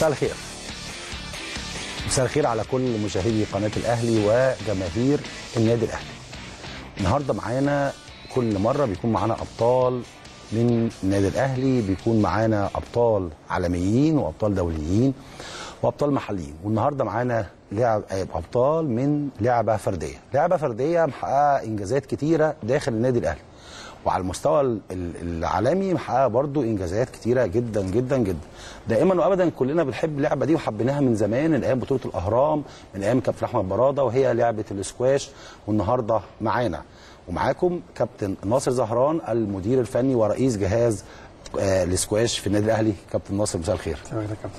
مساء الخير. مساء الخير على كل مشاهدي قناة الأهلي وجماهير النادي الأهلي. النهاردة معانا كل مرة بيكون معانا أبطال من النادي الأهلي بيكون معانا أبطال عالميين وأبطال دوليين وأبطال محليين. والنهاردة معانا لعب أبطال من لعبة فردية. لعبة فردية محققة إنجازات كتيرة داخل النادي الأهلي. وعلى المستوى ال- ال- العالمي محققه برضو إنجازات كتيرة جدا جدا جدا. دائما وابدا كلنا بنحب اللعبة دي وحبيناها من زمان من أيام بطولة الأهرام من أيام كابتن أحمد برادة وهي لعبة الاسكواش والنهاردة معانا. ومعاكم كابتن ناصر زهران المدير الفني ورئيس جهاز آه، الاسكواش في النادي الأهلي. كابتن ناصر مساء الخير. تمام يا كابتن.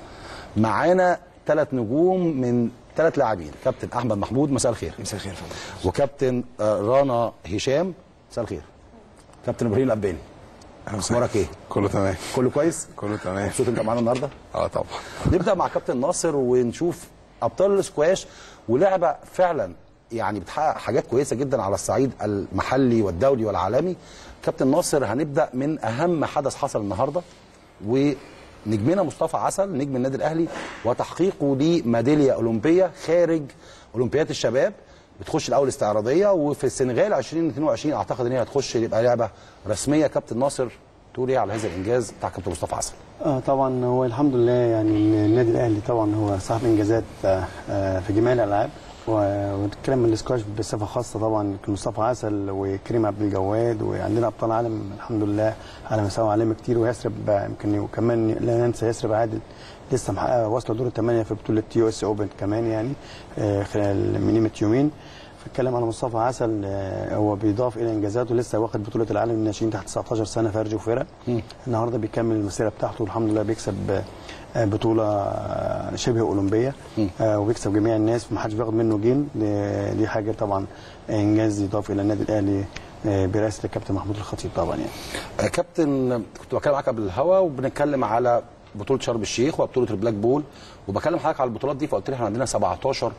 معانا ثلاث نجوم من ثلاث لاعبين. كابتن أحمد محمود مساء الخير. مساء الخير وكابتن آه، رانا هشام مساء الخير. كابتن إبراهيم الأباني. أخبارك إيه؟ كله تمام. كله كويس؟ كله تمام. مبسوط انت معانا النهارده؟ آه طبعا. نبدأ مع كابتن ناصر ونشوف أبطال الاسكواش ولعبة فعلا يعني بتحقق حاجات كويسة جدا على الصعيد المحلي والدولي والعالمي. كابتن ناصر هنبدأ من أهم حدث حصل النهارده ونجمنا مصطفى عسل نجم النادي الأهلي وتحقيقه لميدالية أولمبية خارج اولمبياد الشباب. بتخش الأول استعراضية وفي السنغال 2022 أعتقد إن هي هتخش يبقى لعبة رسمية. كابتن ناصر تقول إيه على هذا الإنجاز بتاع كابتن مصطفى عسل. آه طبعا هو الحمد لله يعني النادي الأهلي طبعا هو صاحب إنجازات آه آه في جميع الألعاب. ونتكلم من الاسكواش بصفة خاصة طبعا مصطفى عسل وكريم عبد الجواد وعندنا أبطال عالم الحمد لله على مستوى عالمي كتير. ويسر يمكن وكمان لا ننسى يسرب عادل لسه محقق واصلة دور الثمانيه في بطولة US Open كمان يعني آه خلال من قيمة يومين. فاتكلم على مصطفى عسل آه، هو بيضاف إلى إنجازاته لسه واخد بطولة العالم للناشئين تحت 19 سنة فرج وفرق النهارده بيكمل المسيرة بتاعته والحمد لله بيكسب آه، بطولة آه، شبه أولمبية آه، وبيكسب جميع الناس ما حدش بياخد منه جيم. دي- حاجة طبعا إنجاز يضاف إلى النادي الأهلي آه، برئاسة الكابتن محمود الخطيب طبعا يعني. آه، كابتن كنت بتكلم معاك قبل الهوا وبنتكلم على بطولة شرم الشيخ وبطولة ال Black Ball وبكلم حضرتك على البطولات دي فقلت لي إحنا عندنا 17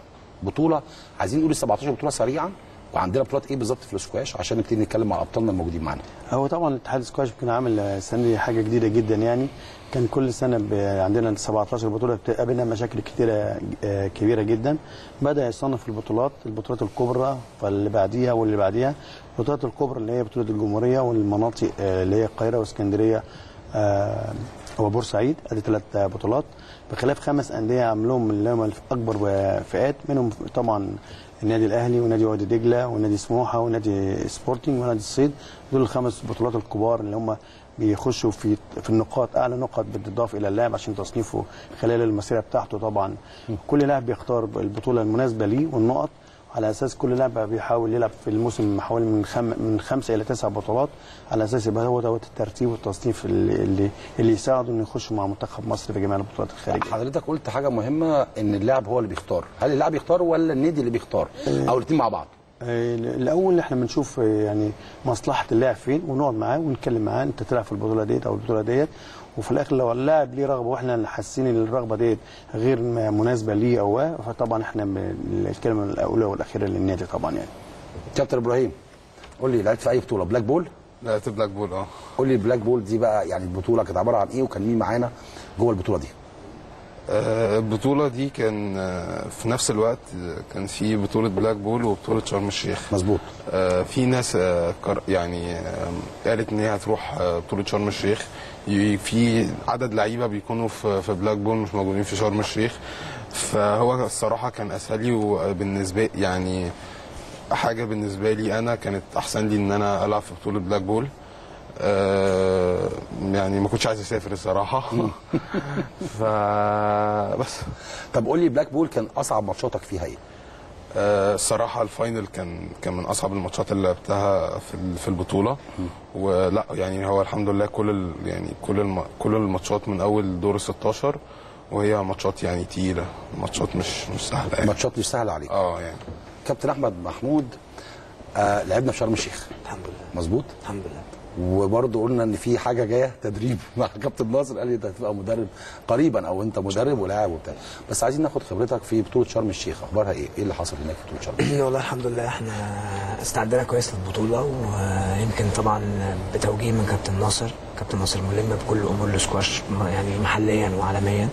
بطولة. عايزين نقول ال 17 بطولة سريعا وعندنا بطولات إيه بالظبط في الاسكواش عشان نبتدي نتكلم مع أبطالنا الموجودين معانا. هو طبعا الاتحاد السكواش كان عامل السنة دي حاجة جديدة جدا يعني. كان كل سنة عندنا 17 بطولة بتقابلنا مشاكل كتيرة آه، كبيرة جدا. بدأ يصنف البطولات البطولات الكبرى فاللي بعديها واللي بعديها. البطولات الكبرى اللي هي بطولة الجمهورية والمناطق آه، اللي هي القاهرة واسكندرية آه، وبورسعيد ادي ثلاث بطولات. بخلاف خمس أندية عملوهم اللي هم أكبر فئات منهم طبعا النادي الأهلي ونادي وادي دجلة ونادي سموحة ونادي سبورتنج ونادي الصيد. دول الخمس بطولات الكبار اللي هم بيخشوا في في النقاط أعلى نقط بتضاف إلى اللاعب عشان تصنيفه خلال المسيرة بتاعته طبعا. كل لاعب بيختار البطولة المناسبة ليه والنقط. على أساس كل لاعب بيحاول يلعب في الموسم حوالي من خم من خمسه إلى تسع بطولات على أساس يبقى هو دوت الترتيب والتصنيف اللي اللي, اللي يساعده إنه يخش مع منتخب مصر في جميع البطولات الخارجية. حضرتك قلت حاجة مهمة إن اللاعب هو اللي بيختار. هل اللاعب يختار ولا النادي اللي بيختار؟ أو الاثنين مع بعض؟ آه، الأول إحنا بنشوف آه، يعني مصلحة اللاعب فين ونقعد معاه ونتكلم معاه أنت تلعب في البطولة ديت أو البطولة ديت. وفي الآخر لو اللاعب ليه رغبة وإحنا اللي حاسين إن الرغبة ديت غير مناسبة ليه أو فطبعا إحنا الكلمة الأولى والأخيرة للنادي طبعا يعني. كابتن إبراهيم قول لي لعبت في أي بطولة؟ Black Ball لعبت Black Ball آه. قول لي ال Black Ball دي بقى يعني البطوله كانت عبارة عن إيه وكان مين معانا جوه البطولة دي؟ آه، البطولة دي كان آه، في نفس الوقت آه، كان في بطولة Black Ball وبطولة شرم الشيخ. مظبوط. في ناس كر- يعني قالت إن هي هتروح بطولة شرم الشيخ. في عدد لعيبة بيكونوا في في Black Ball مش موجودين في شرم الشيخ. فهو الصراحة كان أسهل لي وبالنسبة يعني حاجة بالنسبة لي أنا كانت أحسن لي إن أنا ألعب في بطولة Black Ball. آه، يعني ما كنتش عايز أسافر الصراحة. فبس طب قول لي Black Ball كان أصعب ماتشاتك فيها إيه؟ آه، الصراحة ال final كان كان من أصعب الماتشات اللي لعبتها في في البطولة. ولا يعني هو الحمد لله كل ال يعني كل الم كل الماتشات من أول دور ال 16 وهي ماتشات يعني تقيلة ماتشات مش مش سهلة يعني. ماتشات مش سهلة عليك. آه يعني. كابتن أحمد محمود آه لعبنا في شرم الشيخ. الحمد لله. مظبوط؟ الحمد لله. وبرضه قلنا إن في حاجة جاية تدريب. مع كابتن ناصر قال لي أنت هتبقى مدرب قريبا أو أنت مدرب ولاعب وبتاع. بس عايزين ناخد خبرتك في بطولة شرم الشيخ. أخبارها إيه؟ إيه اللي حصل هناك في بطولة شرم الشيخ؟ والله الحمد لله إحنا استعدنا كويس للبطولة. ويمكن طبعا بتوجيه من كابتن ناصر. كابتن ناصر ملم بكل أمور الاسكواش يعني محليا وعالميا.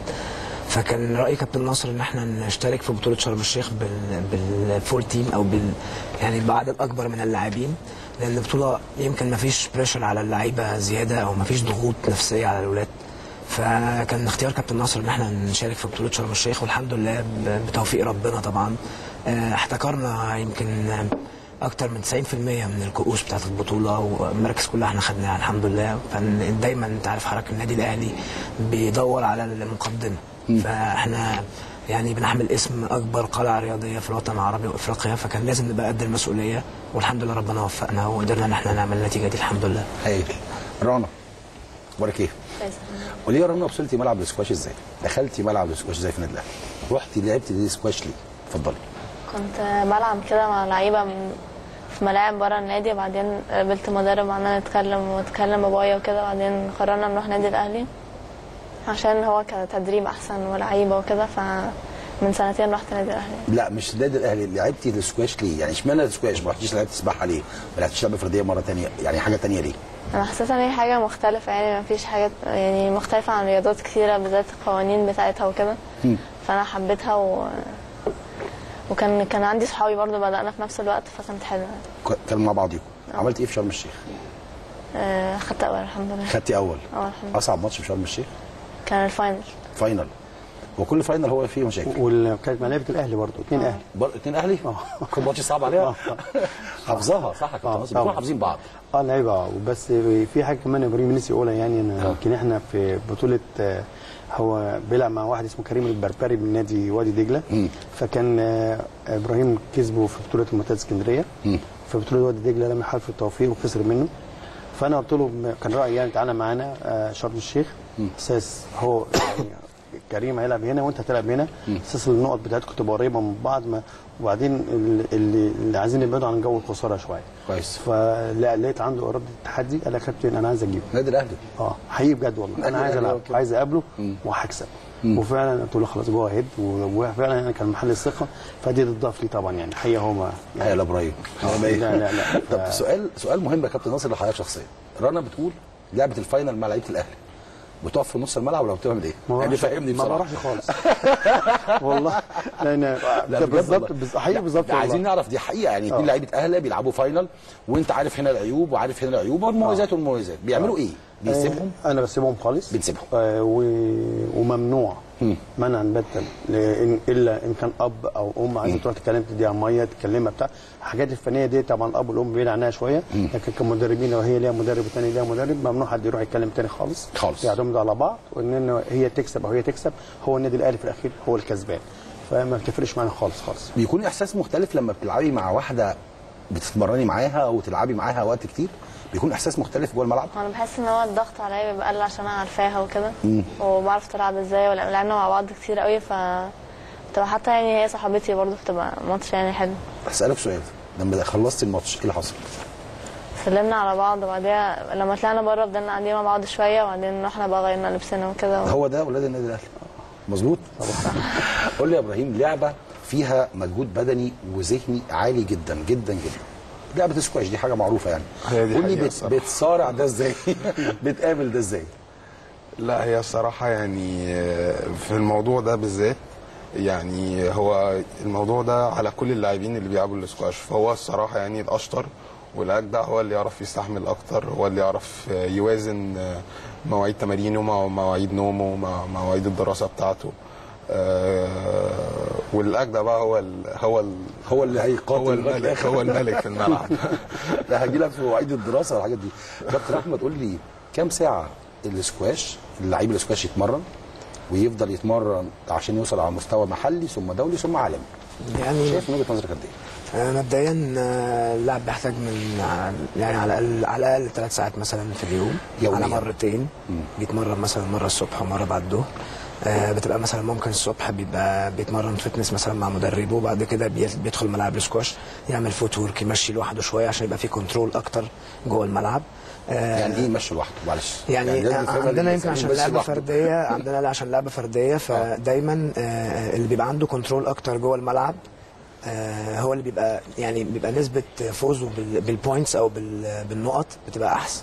فكان رأي كابتن ناصر إن إحنا نشترك في بطولة شرم الشيخ بال بال full team أو بال يعني بعدد أكبر من اللاعبين. لأن البطولة يمكن ما فيش pressure على اللعيبة زيادة أو ما فيش ضغوط نفسية على الولاد فكان اختيار كابتن ناصر إن إحنا نشارك في بطولة شرم الشيخ والحمد لله بتوفيق ربنا طبعا. آه، احتكرنا يمكن أكتر من 90% من الكؤوس بتاعت البطولة والمراكز كلها إحنا خدناها الحمد لله. فدايما أنت عارف حضرتك النادي الأهلي بيدور على المقدمة. فإحنا يعني بنحمل اسم أكبر قلعه رياضية في الوطن العربي وإفريقيا فكان لازم نبقى قد المسؤولية والحمد لله ربنا وفقنا وقدرنا إن إحنا نعمل النتيجة دي الحمد لله هايل رنا أخبارك إيه؟ كويس قولي لي يا رنا وصلتي ملعب السكواش إزاي؟ دخلتي ملعب السكواش إزاي في النادي الاهلي؟ رحتي لعبتي دي سكواش ليه؟ اتفضلي كنت بلعب كده مع لعيبة من في ملاعب بره النادي وبعدين قابلت مدرب وقعدنا نتكلم واتكلم بابايا وكده بعدين قررنا نروح نادي الأهلي عشان هو كتدريب أحسن ولعيبة وكده فمن سنتين رحت نادي الأهلي لا مش النادي الأهلي لعبتي السكواش ليه؟ يعني اشمعنى السكواش؟ ما رحتيش لعبتي سباحة ليه؟ ما لعبتيش لعبة فردية مرة ثانية؟ يعني حاجة ثانية ليه؟ أنا حسيت إن هي حاجة مختلفة يعني ما فيش حاجة يعني مختلفة عن رياضات كتيرة بالذات القوانين بتاعتها وكده فأنا حبيتها و... وكان كان عندي صحابي برضو بدأنا في نفس الوقت فكانت حلوة كانوا مع بعضيكم عملتي إيه في شرم الشيخ؟ آه، خدت أول الحمد لله خدتي أول آه الحمد لله أصعب ماتش في شرم الشيخ كان ال final. final. وكل final هو فيه مشاكل. وكانت مع لعيبه الأهلي برضه اثنين أهلي. بر... اتنين أهلي؟ كل ماتش صعب عليها. حافظاها. صح يا كابتن آه، حافظين بعض. آه لعيبة. آه، وبس في حاجة كمان إبراهيم نسي يقولها يعني أنا آه. يمكن إحنا في بطولة آه، هو بيلعب مع واحد اسمه كريم البربري من نادي وادي دجلة. فكان آه، إبراهيم كسبه في بطولة المنتدى اسكندرية. في بطولة وادي دجلة لم يحالف التوفيق وخسر منه. فأنا قلت له كان رأيي يعني تعالى معانا آه، شرم الشيخ. أساس هو يعني كريم هيلعب هنا وانت هتلعب هنا. أساس النقط بتاعتكم تبقى قريبة من بعض ما وبعدين اللي, اللي, عايزين يبعدوا عن جو الخسارة شوية. كويس. فلا لقيت عنده اراده التحدي قال يا كابتن أنا عايز أجيبه. النادي الأهلي. آه حقيقي بجد والله. أنا عايز ألعب. عايز أقابله وهكسب. وفعلا قلت له خلاص جو اهيد وفعلا أنا كان محل الثقة. فدي تضاف لي طبعا يعني حقيقة هو ما يا لا إبراهيم لا. لا لا. طب سؤال سؤال مهم يا كابتن ناصر لحضرتك شخصيا. رنا بتقول لعبة ال final مع لعيبة الأهلي. بتقف في نص الملعب ولا بتعمل إيه؟ ما يعني فهمني ما بروحش خالص والله لأن لا بجد بالظبط حقيقي بالظبط عايزين. نعرف دي حقيقة يعني اثنين آه. لعيبة أهلي بيلعبوا final وأنت عارف هنا العيوب وعارف هنا العيوب والمميزات والمميزات بيعملوا إيه؟ بيسيبهم آه، أنا بسيبهم خالص بنسيبهم. آه و... وممنوع مم. منعا باتا لإن إلا إن كان أب أو أم عايزة تروح تكلم تديها مية تكلمها بتاع. الحاجات الفنية دي طبعا الاب والأم بعيد عنها شوية. لكن كمدربين لو هي ليها مدرب والثاني ليها مدرب ممنوع حد يروح يتكلم تاني خالص. خالص. يعتمدوا على بعض وإن هي تكسب أو هي تكسب هو النادي الأهلي في الأخير هو الكسبان. فما بتفرقش معانا خالص خالص. بيكون إحساس مختلف لما بتلعبي مع واحدة بتتمرني معاها وتلعبي معاها وقت كتير؟ بيكون إحساس مختلف جوه الملعب؟ أنا بحس إن هو الضغط عليا بيبقى قل عشان أنا عارفاها وكده. وبعرف تلعب إزاي ولعبنا مع بعض كتير قوي ف بتبقى حتى يعني هي صاحبتي برضه بتبقى ماتش يعني حلو. هسألك سؤال. لما خلصت الماتش إيه اللي حصل؟ سلمنا على بعض وبعديها لما طلعنا بره فضلنا قاعدين مع بعض شوية وبعدين رحنا بقى غيرنا لبسنا وكده. هو ده ولاد النادي الأهلي. مظبوط؟ قول لي يا إبراهيم لعبة فيها مجهود بدني وذهني عالي جدا جدا جدا. لعبه السكواش دي حاجة معروفة يعني. قول لي بت... بتصارع ده إزاي؟ بتقابل ده إزاي؟ لا هي الصراحة يعني آه، في الموضوع ده بالذات يعني هو الموضوع ده على كل اللاعبين اللي بيلعبوا الاسكواش. فهو الصراحة يعني الأشطر والأجدع هو اللي يعرف يستحمل أكتر هو اللي يعرف آه، يوازن آه، مواعيد تمارينه مع مواعيد نومه مع مواعيد الدراسة بتاعته. آه، والأجدع بقى هو ال هو ال هو اللي هيقاتل هو الملك. هو الملك في الملعب. لا هجي لك في مواعيد الدراسة والحاجات دي. كابتن احمد قول لي كام ساعة السكواش اللعيب السكواش يتمرن ويفضل يتمرن عشان يوصل على مستوى محلي ثم دولي ثم عالمي؟ يعني شايف من وجهة نظرك قد إيه؟ آه، مبدئيا آه، اللاعب بيحتاج من يعني على الأقل على الأقل ثلاث ساعات مثلا في اليوم. يومياً. على مرتين. بيتمرن مثلا مرة الصبح ومرة بعد الظهر. بتبقى مثلا ممكن الصبح بيبقى بيتمرن fitness مثلا مع مدربه وبعد كده بي- بيدخل ملعب السكواش يعمل footwork يمشي لوحده شوية عشان يبقى في control أكتر جوه الملعب آه، يعني إيه مشي لوحده معلش يعني, نفهمها عندنا. يمكن عشان لعبة. فردية عندنا لا عشان لعبة فردية فدايما آه، اللي بيبقى عنده control أكتر جوه الملعب آه، هو اللي بيبقى يعني بيبقى نسبة فوزه بال- بال points أو بال- بالنقط بتبقى أحسن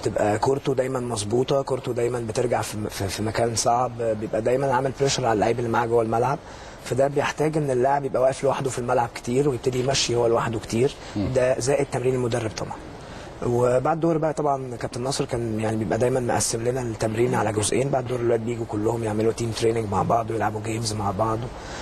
بتبقى كورته دايما مظبوطة كورته دايما بترجع في, في, مكان صعب بيبقى دايما عامل pressure على اللعيب اللي معاه جوه الملعب. فده بيحتاج إن اللاعب يبقى واقف لوحده في الملعب كتير ويبتدي يمشي هو لوحده كتير. ده زائد تمرين المدرب طبعا. وبعد الظهر بقى طبعا كابتن ناصر كان يعني بيبقى دايما مقسم لنا التمرين على جزئين. بعد الظهر الولاد بيجوا كلهم يعملوا team training مع بعض ويلعبوا games مع بعض.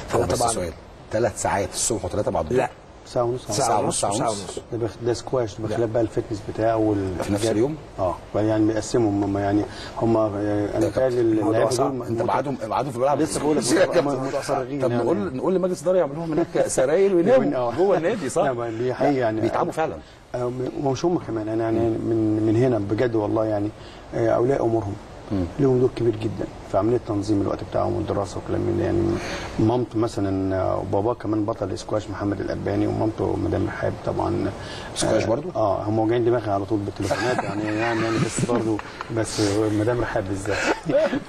فده طبعا سؤال ثلاث ساعات الصبح وثلاثه بعد الظهر لا. ساعه ونص ساعة ونص ساعة ونص. ونص ده, بخ... ده سكواش بخلاف بقى ال fitness بتاعه وال... في نفس اليوم؟ آه يعني بيقسمهم هم يعني هم أنا بتهيألي الموضوع اللعيبة. دول انت بعدهم بعدهم في الملعب لسه بقول لك. متفرغين طب يعني. نقول نقول لمجلس الإدارة يعملوا لهم هناك سراير ويناموا آه. جوه النادي صح؟ لا دي حقيقة يعني بيتعبوا فعلا آه، ومش هم كمان أنا يعني من من هنا بجد والله يعني آه، أولياء أمورهم لهم دور كبير جدا. في عمليه تنظيم الوقت بتاعهم والدراسة وكلام من يعني مامته مثلا آه، وباباه كمان بطل اسكواش محمد الاباني ومامته مدام رحاب طبعا. سكواش آه، برضو؟ آه هم واجعين دماغي على طول بالتليفونات. يعني يعني يعني بس برضه بس مدام رحاب بالذات.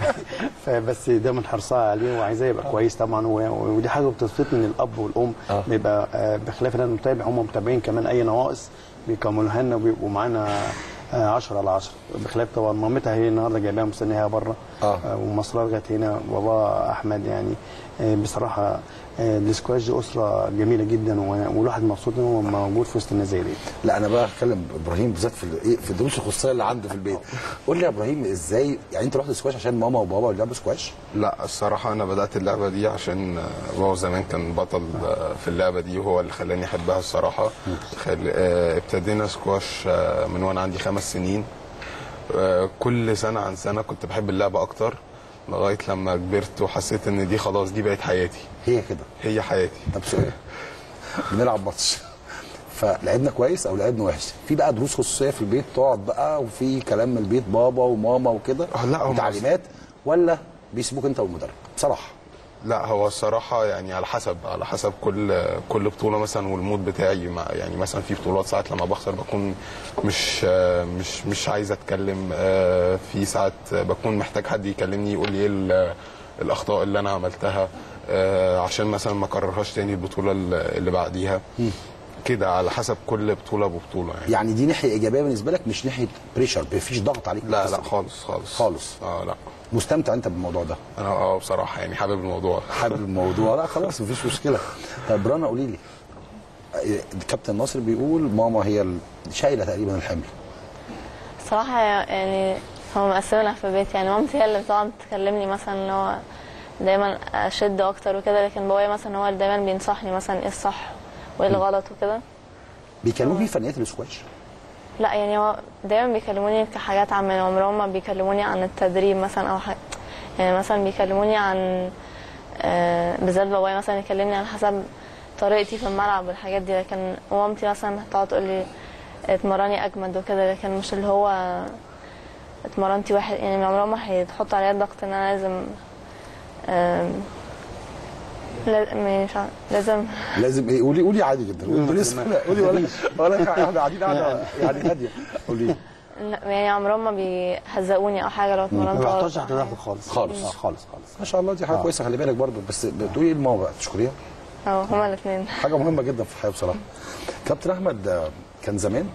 فبس ده من حرصها عليه وعايزاه يبقى كويس طبعا. ودي حاجة بتبسطني إن الأب والأم آه. بيبقى آه، بخلاف إن أنا متابع هم متابعين كمان أي نواقص بيكملوها لنا وبيبقوا معانا 10 على 10 بخلاف طبعا مامتها هي النهارده جايباها مستنيها بره آه. ومصرها لغايه هنا. بابا أحمد يعني آه، بصراحة آه، السكواش دي أسرة جميلة جدا و- والواحد مبسوط إن هو موجود في وسط الناس زي دي. لا أنا بقى هتكلم إبراهيم بالذات في إيه، في الدروس الخصوصية اللي عنده في البيت. قول لي يا إبراهيم إزاي؟ يعني أنت رحت سكواش عشان ماما وبابا اللي لعبوا سكواش؟ لا الصراحة أنا بدأت اللعبة دي عشان بابا زمان كان بطل في اللعبة دي وهو اللي خلاني أحبها الصراحة. خل... آه، ابتدينا سكواش آه، من وأنا عندي خمس سنين. آه، كل سنة عن سنة كنت بحب اللعبة أكتر. لغاية لما كبرت وحسيت إن دي خلاص دي بقت حياتي. هي كده. هي حياتي. طب سؤال بنلعب ماتش. فلعبنا كويس أو لعبنا وحش؟ في بقى دروس خصوصية في البيت تقعد بقى وفي كلام من البيت بابا وماما وكده؟ آه، لا، هم وتعليمات ولا بيسيبوك أنت والمدرب؟ بصراحة. لا هو الصراحة يعني على حسب على حسب كل كل بطولة مثلا وال mood بتاعي. مع يعني مثلا في بطولات ساعات لما بخسر بكون مش مش مش عايز أتكلم. آه، في ساعات بكون محتاج حد يكلمني يقول لي إيه ال- الأخطاء اللي أنا عملتها آه، عشان مثلا ما أكررهاش تاني البطولة اللي بعديها. كده على حسب كل بطولة ببطولة يعني. يعني دي ناحية إيجابية بالنسبة لك مش ناحية pressure مفيش ضغط عليك؟ لا لا خالص خالص. خالص. آه لا. مستمتع انت بالموضوع ده؟ أنا آه بصراحة يعني حابب الموضوع. حابب الموضوع. لا خلاص مفيش مشكلة. طب رنا قولي لي. الكابتن ناصر بيقول ماما هي شايلة تقريبا الحمل. الصراحة يعني هو مقسمنا في البيت. يعني مامتي هي اللي بتقعد تكلمني مثلا إن هو دايما أشد أكتر وكده لكن بابايا مثلا هو اللي دايما بينصحني مثلا إيه الصح وإيه الغلط وكده. بيكلموك في فنيات الاسكواش لا يعني هو دايما بيكلموني كحاجات عامة عمرهم ما بيكلموني عن التدريب مثلا أو حاجة. يعني مثلا بيكلموني عن آه، بالذات بابايا مثلا يكلمني على حسب طريقتي في الملعب والحاجات دي. لكن مامتي مثلا تقعد تقول لي اتمرني أجمد وكده لكن مش اللي هو اتمرنتي واحد يعني عمرهم ما هيتحط عليا الضغط إن أنا لازم مش لازم. لازم إيه قولي قولي عادي جدا. قولي قولي ولا ولا إحنا قاعدين قاعدة يعني هادية. قولي. لا، يعني عمرهم ما بيهزقوني أو حاجة لو اتمرنت. ما تحت ضغط خالص. خالص. آه، خالص خالص. ما شاء الله دي حاجة كويسة خلي بالك برضو. بس بتقولي إيه لماما بقى تشكريها آه هما الاثنين حاجة مهمة جدا في الحياة بصراحة. كابتن أحمد آه، كان زمان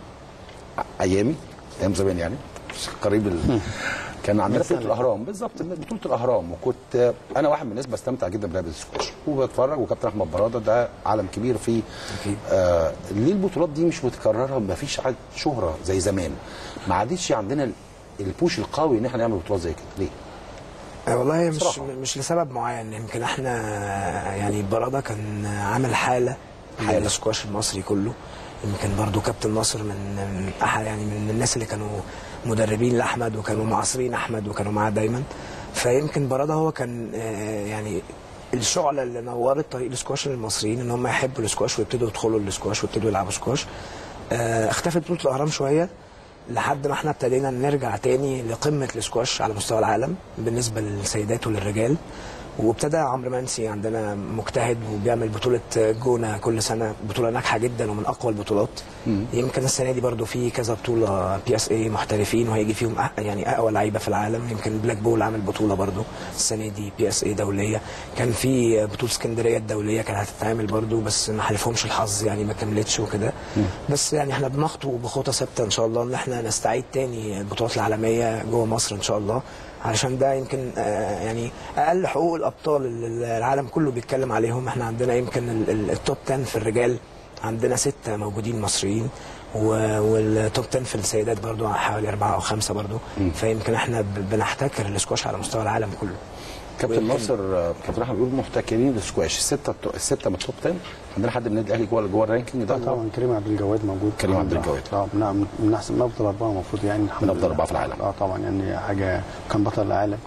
أيامي أيام زمان يعني مش قريب ال... كان عندنا بطولة الأهرام. بالظبط بطولة الأهرام. وكنت أنا واحد من الناس بستمتع جدا بلعبه السكواش وبتفرج. وكابتن أحمد برادة ده عالم كبير فيه آه ليه البطولات دي مش متكررة؟ ما فيش شهرة زي زمان. ما عادش عندنا ال- البوش القوي إن إحنا نعمل بطولات زي كده. ليه؟ آه، والله مش بصراحة. مش لسبب معين. يمكن إحنا يعني برادة كان عامل حالة حالة. للسكواش المصري كله. يمكن برضو كابتن ناصر من من احد يعني من الناس اللي كانوا مدربين لأحمد وكانوا معاصرين أحمد وكانوا معاه دايما. فيمكن براده هو كان آه، يعني الشعلة اللي نورت طريق السكواش للمصريين إن هم يحبوا السكواش ويبتدوا يدخلوا السكواش ويبتدوا يلعبوا سكواش. آه، اختفت بطوله الأهرام شوية لحد ما إحنا ابتدينا نرجع تاني لقمة السكواش على مستوى العالم بالنسبة للسيدات وللرجال. وابتدى عمرو منسي عندنا مجتهد وبيعمل بطولة جونة كل سنة بطولة ناجحة جدا ومن أقوى البطولات. يمكن السنة دي برضو في كذا بطولة PSA محترفين وهيجي فيهم أح- يعني أقوى لعيبة في العالم. يمكن Black Ball عامل بطولة برضو السنة دي PSA دولية. كان في بطولة اسكندرية الدولية كانت هتتعمل برضو بس ما حلفهمش الحظ يعني ما كملتش وكده. بس يعني إحنا بنخطو بخطى ثابتة إن شاء الله إن إحنا نستعيد تاني البطولات العالمية جوه مصر إن شاء الله. علشان ده يمكن آه، يعني أقل حقوق الأبطال اللي العالم كله بيتكلم عليهم. إحنا عندنا يمكن ال- ال- ال top 10 في الرجال عندنا ستة موجودين مصريين وال top 10 في السيدات برضو حوالي أربعة أو خمسة برضو. فيمكن إحنا بنحتكر الاسكواش على مستوى العالم كله. كابتن ناصر كابتن أحمد بيقول محتكرين السكواش. السته السته من ال top 10 عندنا حد من النادي الأهلي جوه جوه ال ranking ده؟ لا طبعا كريم عبد الجواد موجود. كريم عبد الجواد. آه نعم من أحسن من أفضل أربعة المفروض يعني من أفضل لله. أربعة في العالم. آه طبعا يعني حاجة كان بطل العالم.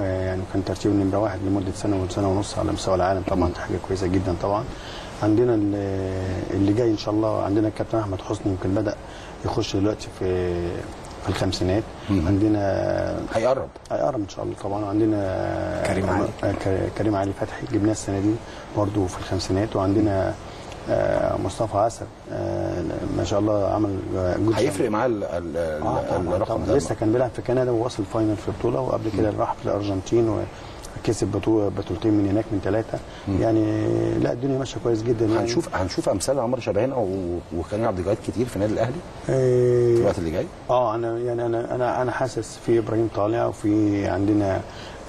آه، يعني كان ترتيبه نمرة واحد لمدة سنة وسنه ونص على مستوى العالم. طبعا دي حاجة كويسة جدا طبعا. عندنا ال- اللي جاي إن شاء الله عندنا الكابتن أحمد حسني يمكن بدأ يخش دلوقتي في في الخمسينات عندنا هيقرب. هيقرب إن شاء الله طبعا. عندنا كريم علي. كريم علي فتحي جبناه السنة دي برضه في الخمسينات وعندنا آه، مصطفى عسل آه، ما شاء الله عمل good هيفرق معاه آه الرقم ده. لسه كان بيلعب في كندا ووصل final في بطولة. وقبل كده راح في الارجنتين بطوله بطولتين من هناك من ثلاثة يعني لا الدنيا ماشية كويس جدا يعني. هنشوف هنشوف أمثال عمر شبهنا و- وكريم عبد الجواد كتير في النادي الأهلي في آه، الوقت اللي جاي؟ آه أنا يعني أنا أنا أنا حاسس في إبراهيم طالع وفي عندنا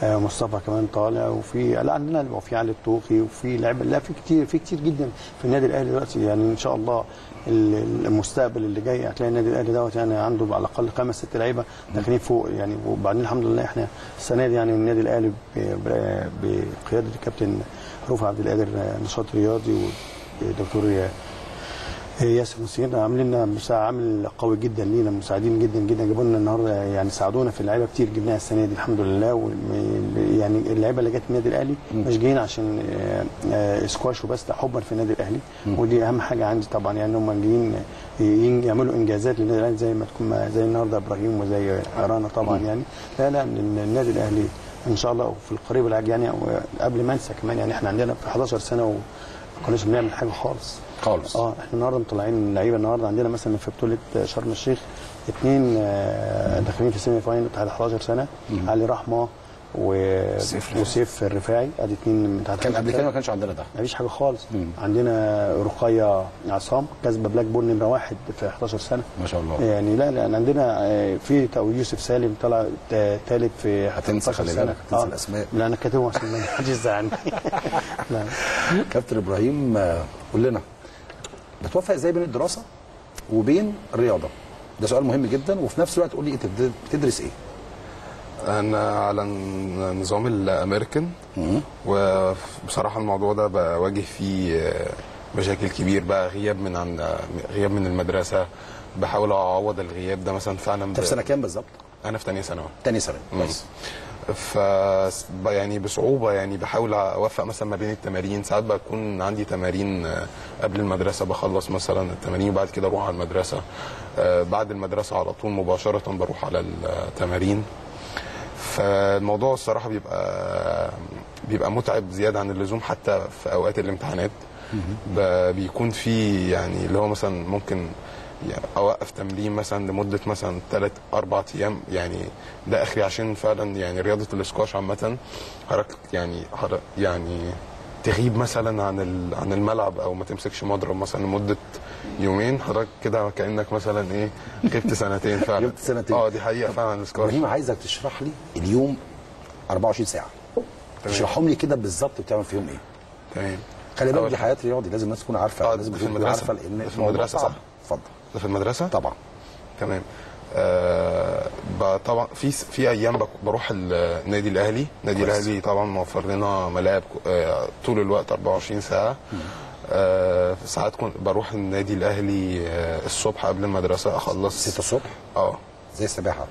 مصطفى كمان طالع وفي لا عندنا وفي علي الطوخي وفي لعيبه لا في كتير في كتير جدا في النادي الأهلي دلوقتي. يعني إن شاء الله ال- المستقبل اللي جاي هتلاقي النادي الأهلي دوت يعني عنده على الأقل خمس ست لعيبة داخلين فوق. يعني وبعدين الحمد لله إحنا السنة دي يعني النادي الأهلي بقيادة الكابتن رفع عبد القادر آه، نشاط رياضي والدكتور ياسر مسير عاملين عامل قوي جدا لينا مساعدين جدا جدا جابوا لنا النهارده يعني ساعدونا في اللعيبة كتير جبناها السنة دي الحمد لله يعني اللعيبة اللي جت النادي الأهلي مش جايين عشان آه، آه، سكواش وبس لا حبا في النادي الأهلي ودي أهم حاجة عندي طبعا يعني هم جايين يعملوا إنجازات للنادي الأهلي زي ما تكون زي النهارده إبراهيم وزي رنا طبعا يعني. لا لا النادي الأهلي إن شاء الله في القريب العاجل يعني قبل ما أنسى كمان يعني إحنا عندنا في 11 سنة وما كناش بنعمل حاجة خالص. خالص. آه إحنا النهارده مطلعين لعيبة. النهارده عندنا مثلا في بطولة شرم الشيخ اثنين آه، داخلين في semi final بتاع 11 سنة. علي رحمة و... سيف وسيف الرفاعي. ادي اثنين من تحت كان قبل كده ما كانش عندنا ده. مفيش حاجة خالص. عندنا رقية عصام كسبه Black Ball نمرة واحد في 11 سنة. ما شاء الله. يعني لا لا عندنا آه، في يوسف سالم طلع ثالث في هتنسى 15 خلي سنة. بالك، هتنسى آه. الأسماء. لا أنا كاتبهم عشان ما حدش يزعلني كابتن إبراهيم آه، قول لنا. بتوفق إزاي بين الدراسة وبين الرياضة؟ ده سؤال مهم جدا وفي نفس الوقت قول لي انت بت- بتدرس إيه؟ أنا على النظام الامريكان وبصراحة الموضوع ده بواجه فيه آه، مشاكل كبير بقى غياب من عن غياب من المدرسة بحاول أعوض الغياب ده مثلا. فعلا انت في سنة كام بالظبط؟ أنا في تانية ثانوي. تاني سنه كويس. ف يعني بصعوبة يعني بحاول أوفق مثلا ما بين التمارين. ساعات بكون عندي تمارين آه، قبل المدرسة بخلص مثلا التمارين وبعد كده أروح على المدرسة. آه، بعد المدرسة على طول مباشرة بروح على التمارين. فالموضوع الصراحة بيبقى بيبقى متعب زيادة عن اللزوم حتى في أوقات الامتحانات. بيكون في يعني اللي هو مثلا ممكن يعني أوقف تمرين مثلا لمدة مثلا ثلاث أربع أيام يعني ده آخري عشان فعلا يعني رياضة الاسكواش عامة حضرتك يعني حضرتك يعني تغيب مثلا عن عن الملعب أو ما تمسكش مضرب مثلا لمدة يومين حضرتك كده كأنك مثلا إيه غبت سنتين فعلا غبت سنتين. آه دي حقيقة فعلا الاسكواش إبراهيم عايزك تشرح لي اليوم 24 ساعة اشرحهم لي كده بالظبط بتعمل فيهم إيه تمام خلي بالك دي حياة رياضي لازم الناس تكون عارفة آه، لازم تكون. عارفة لأن في صعب. صح. اتفضل ده في المدرسة؟ طبعا. تمام. آه طبعا في في أيام بروح ال- النادي الأهلي. النادي. الأهلي طبعا موفر لنا ملاعب آه طول الوقت 24 ساعة. آه ساعات كنت بروح النادي الأهلي آه الصبح قبل المدرسة أخلص. 6 الصبح؟ آه. زي السباحة.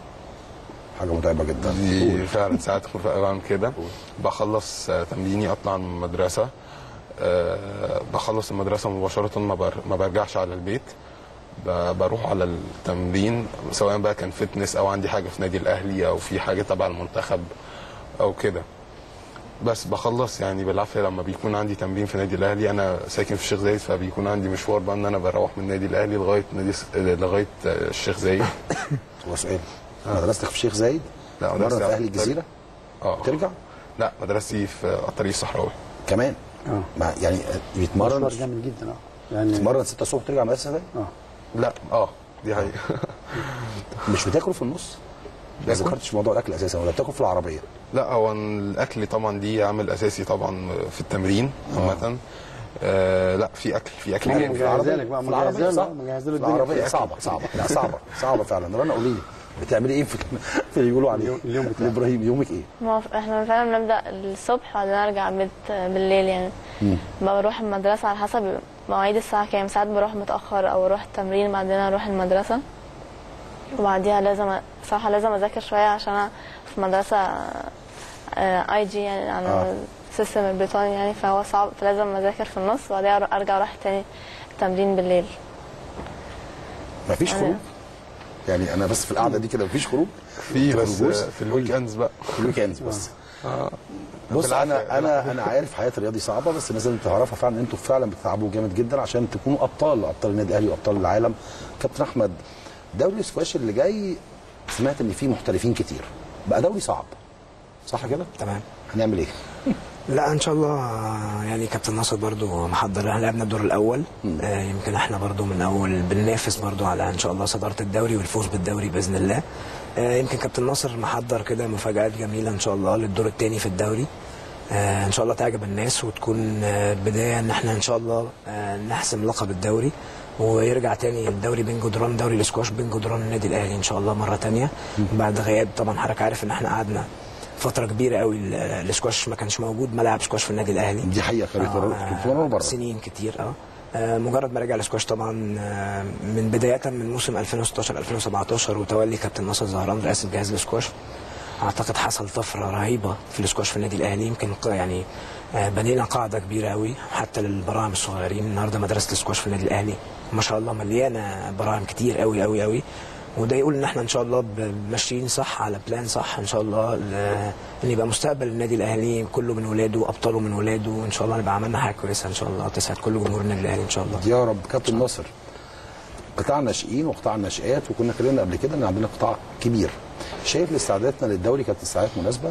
حاجة متعبة جدا. دي فعلا ساعات كنت بعمل كده. بخلص آه، تمريني أطلع من المدرسة. آه، بخلص المدرسة مباشرة ما, بر... ما برجعش على البيت. بروح على التمرين سواء بقى كان فتنس أو عندي حاجة في نادي الأهلي أو في حاجة تبع المنتخب أو كده. بس بخلص يعني بالعافية لما بيكون عندي تمرين في نادي الأهلي أنا ساكن في الشيخ زايد فبيكون عندي مشوار بقى إن أنا بروح من النادي الأهلي لغاية نادي س- لغاية الشيخ زايد. هو سؤال مدرستك في الشيخ زايد؟ لا، مدرستي في أهلي. الجزيرة؟ آه. ترجع؟ لا مدرستي في الطريق الصحراوي. كمان؟ آه. يعني بيتمرن؟ مشوار جامد جدا آه. يعني بيتمرن 6 الصبح ترجع مدرسة آه. لا آه دي حقيقة. مش بتاكل في النص؟ ما؟ ذكرتش موضوع الأكل أساسا ولا بتاكل في العربية؟ لا هو الأكل طبعا دي عامل أساسي طبعا في التمرين عامة. آه لا في أكل في أكل. مجهزة لك بقى، في الدنيا. العربية صعبة صعبة لا صعبة صعبة فعلا. رنا قولي لي. بتعملي إيه في في اللي بيقولوا عليه؟ اليوم- بتاعك. إبراهيم يومك إيه؟ ما هو إحنا فعلا بنبدأ الصبح وبعدين أرجع البيت بالليل يعني. بروح المدرسة على حسب مواعيد الساعة كام. ساعات بروح متأخر أو أروح التمرين بعدين أروح المدرسة. وبعديها لازم صراحة لازم أذاكر شوية عشان أنا في مدرسة IG يعني على آه. ال system البريطاني يعني. فهو صعب فلازم أذاكر في النص. وبعدين أرجع أروح تاني التمرين بالليل. مفيش خروج؟ يعني أنا بس في القعدة دي كده مفيش خروج في بس؟ آه، في ال weekends بقى في ال weekends بس بص بالعافية. أنا أنا أنا عارف حياة الرياضي صعبة بس الناس لازم تعرفها فعلا ان أنتوا فعلا بتتعبوا جامد جدا عشان تكونوا أبطال أبطال النادي الأهلي وأبطال العالم كابتن أحمد دوري السكواش اللي جاي سمعت إن فيه محترفين كتير بقى دوري صعب صح كده؟ تمام هنعمل إيه؟ لا إن شاء الله يعني كابتن ناصر برضو محضر. إحنا لعبنا الدور الأول. آه، يمكن إحنا برضو من أول بننافس برضو على إن شاء الله صدارة الدوري والفوز بالدوري بإذن الله. آه، يمكن كابتن ناصر محضر كده مفاجآت جميلة إن شاء الله للدور الثاني في الدوري. آه، إن شاء الله تعجب الناس وتكون آه، بداية إن إحنا إن شاء الله آه، نحسم لقب الدوري ويرجع تاني الدوري بين جدران دوري الاسكواش بين جدران النادي الأهلي إن شاء الله مرة تانية. بعد غياب طبعا حضرتك عارف إن إحنا قعدنا فترة كبيرة قوي ال- الاسكواش ما كانش موجود ملعب سكواش في النادي الأهلي. دي حقيقة كانت آه، بره سنين كتير آه. آه، مجرد ما رجع الاسكواش طبعا آه، من بداية من موسم 2016 2017 وتولي كابتن ناصر زهران رئاسه جهاز الاسكواش أعتقد حصل طفرة رهيبة في الاسكواش في النادي الأهلي يمكن يعني آه، بنينا قاعدة كبيرة قوي. حتى للبراعم الصغيرين النهارده مدرسة الاسكواش في النادي الأهلي ما شاء الله مليانة براعم كتير قوي قوي قوي. وده يقول إن إحنا إن شاء الله ماشيين صح على بلان صح إن شاء الله إن يبقى مستقبل النادي الأهلي كله من ولاده أبطاله من ولاده وان شاء الله نبقى عملنا حاجة كويسة إن شاء الله تسعد كل جمهور النادي الأهلي إن شاء الله. يا رب. كابتن ناصر قطاع الناشئين وقطاع الناشئات وكنا اتكلمنا قبل كده إن عندنا قطاع كبير. شايف استعداداتنا للدوري كانت استعدادات مناسبة؟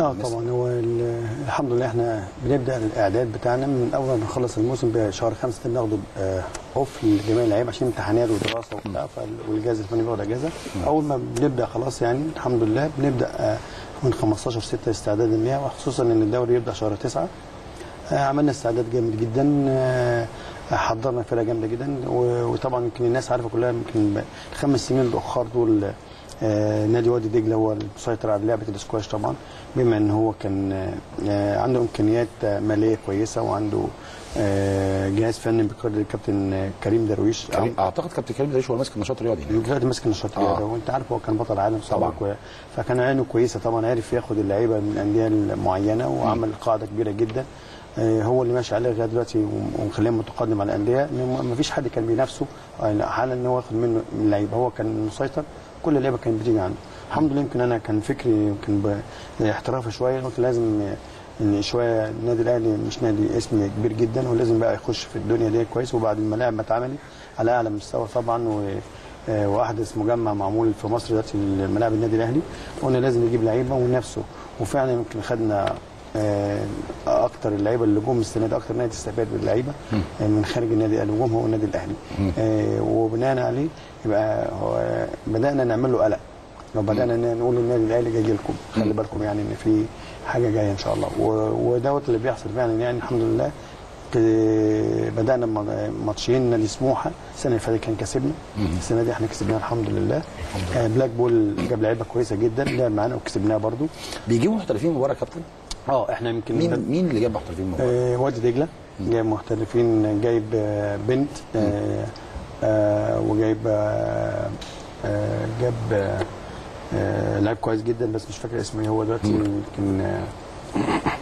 آه طبعا. هو ال- الحمد لله إحنا بنبدأ الإعداد بتاعنا من أول ما نخلص الموسم بشهر خمسة بناخده آه، أوف لجميع اللعيبة عشان امتحانات ودراسة وبتاع والجهاز الفني بياخد أجازة. أول ما بنبدأ خلاص يعني الحمد لله بنبدأ آه، من 15 6 استعدادا ليها وخصوصا إن الدوري يبدأ شهر 9 آه، عملنا استعداد جامد جدا حضرنا فرقة جامدة جدا وطبعا يمكن الناس عارفة كلها يمكن الخمس سنين الأخر دول نادي وادي دجلة هو المسيطر على لعبة الاسكواش طبعا بما إن هو كان آه، عنده إمكانيات آه، مالية كويسة وعنده آه، جهاز فني بقياده الكابتن آه، كريم درويش كريم أعتقد كابتن كريم درويش هو ماسك النشاط الرياضي. دلوقتي ماسك النشاط آه. الرياضي وأنت عارف هو كان بطل عالم طبعاً. سابق فكان عينه كويسة طبعا عرف ياخد اللعيبة من الانديه المعينه وعمل قاعدة كبيرة جدا آه، هو اللي ماشي عليه لغاية دلوقتي وم- ومخليه متقدم على الأندية ان ما فيش حد كان بينافسه آه، حالا إن هو ياخد منه من اللعيبة هو كان مسيطر كل اللعيبه كانت بتيجي عنده الحمد لله يمكن أنا كان فكري يمكن احترافي شوية قلت لازم إن شوية النادي الأهلي مش نادي اسم كبير جدا ولازم بقى يخش في الدنيا دي كويس. وبعد الملاعب ما اتعملت على أعلى مستوى طبعا و آه، وأحدث مجمع معمول في مصر دلوقتي الملاعب النادي الأهلي قلنا لازم نجيب لعيبة ونفسه وفعلا يمكن خدنا آه، أكتر اللعيبة اللي جم السنة دي أكتر نادي استفاد باللعيبة آه، من خارج النادي الأهلي وجم هو النادي الأهلي. وبناء عليه يبقى هو بدأنا نعمل له قلق. لو بدأنا نقول النادي الأهلي جاي لكم خلي بالكم يعني إن في حاجة جاية إن شاء الله. ودوت اللي بيحصل فعلا يعني الحمد لله. بدأنا ماتشين نادي سموحة. السنة اللي فاتت كان كسبنا. السنة دي إحنا كسبناها الحمد لله. آه، Black Ball جاب لعيبة كويسة جدا. لعب معانا وكسبناها برضو. بيجيبوا محترفين يا كابتن آه إحنا يمكن مين مين اللي جاب محترفين من بره؟ آه، وادي دجلة. جايب محترفين. جايب آه، بنت. آه، وجايب آه، آه، جاب آه، آه، لعيب كويس جدا بس مش فاكر اسمه إيه. هو دلوقتي يمكن آه،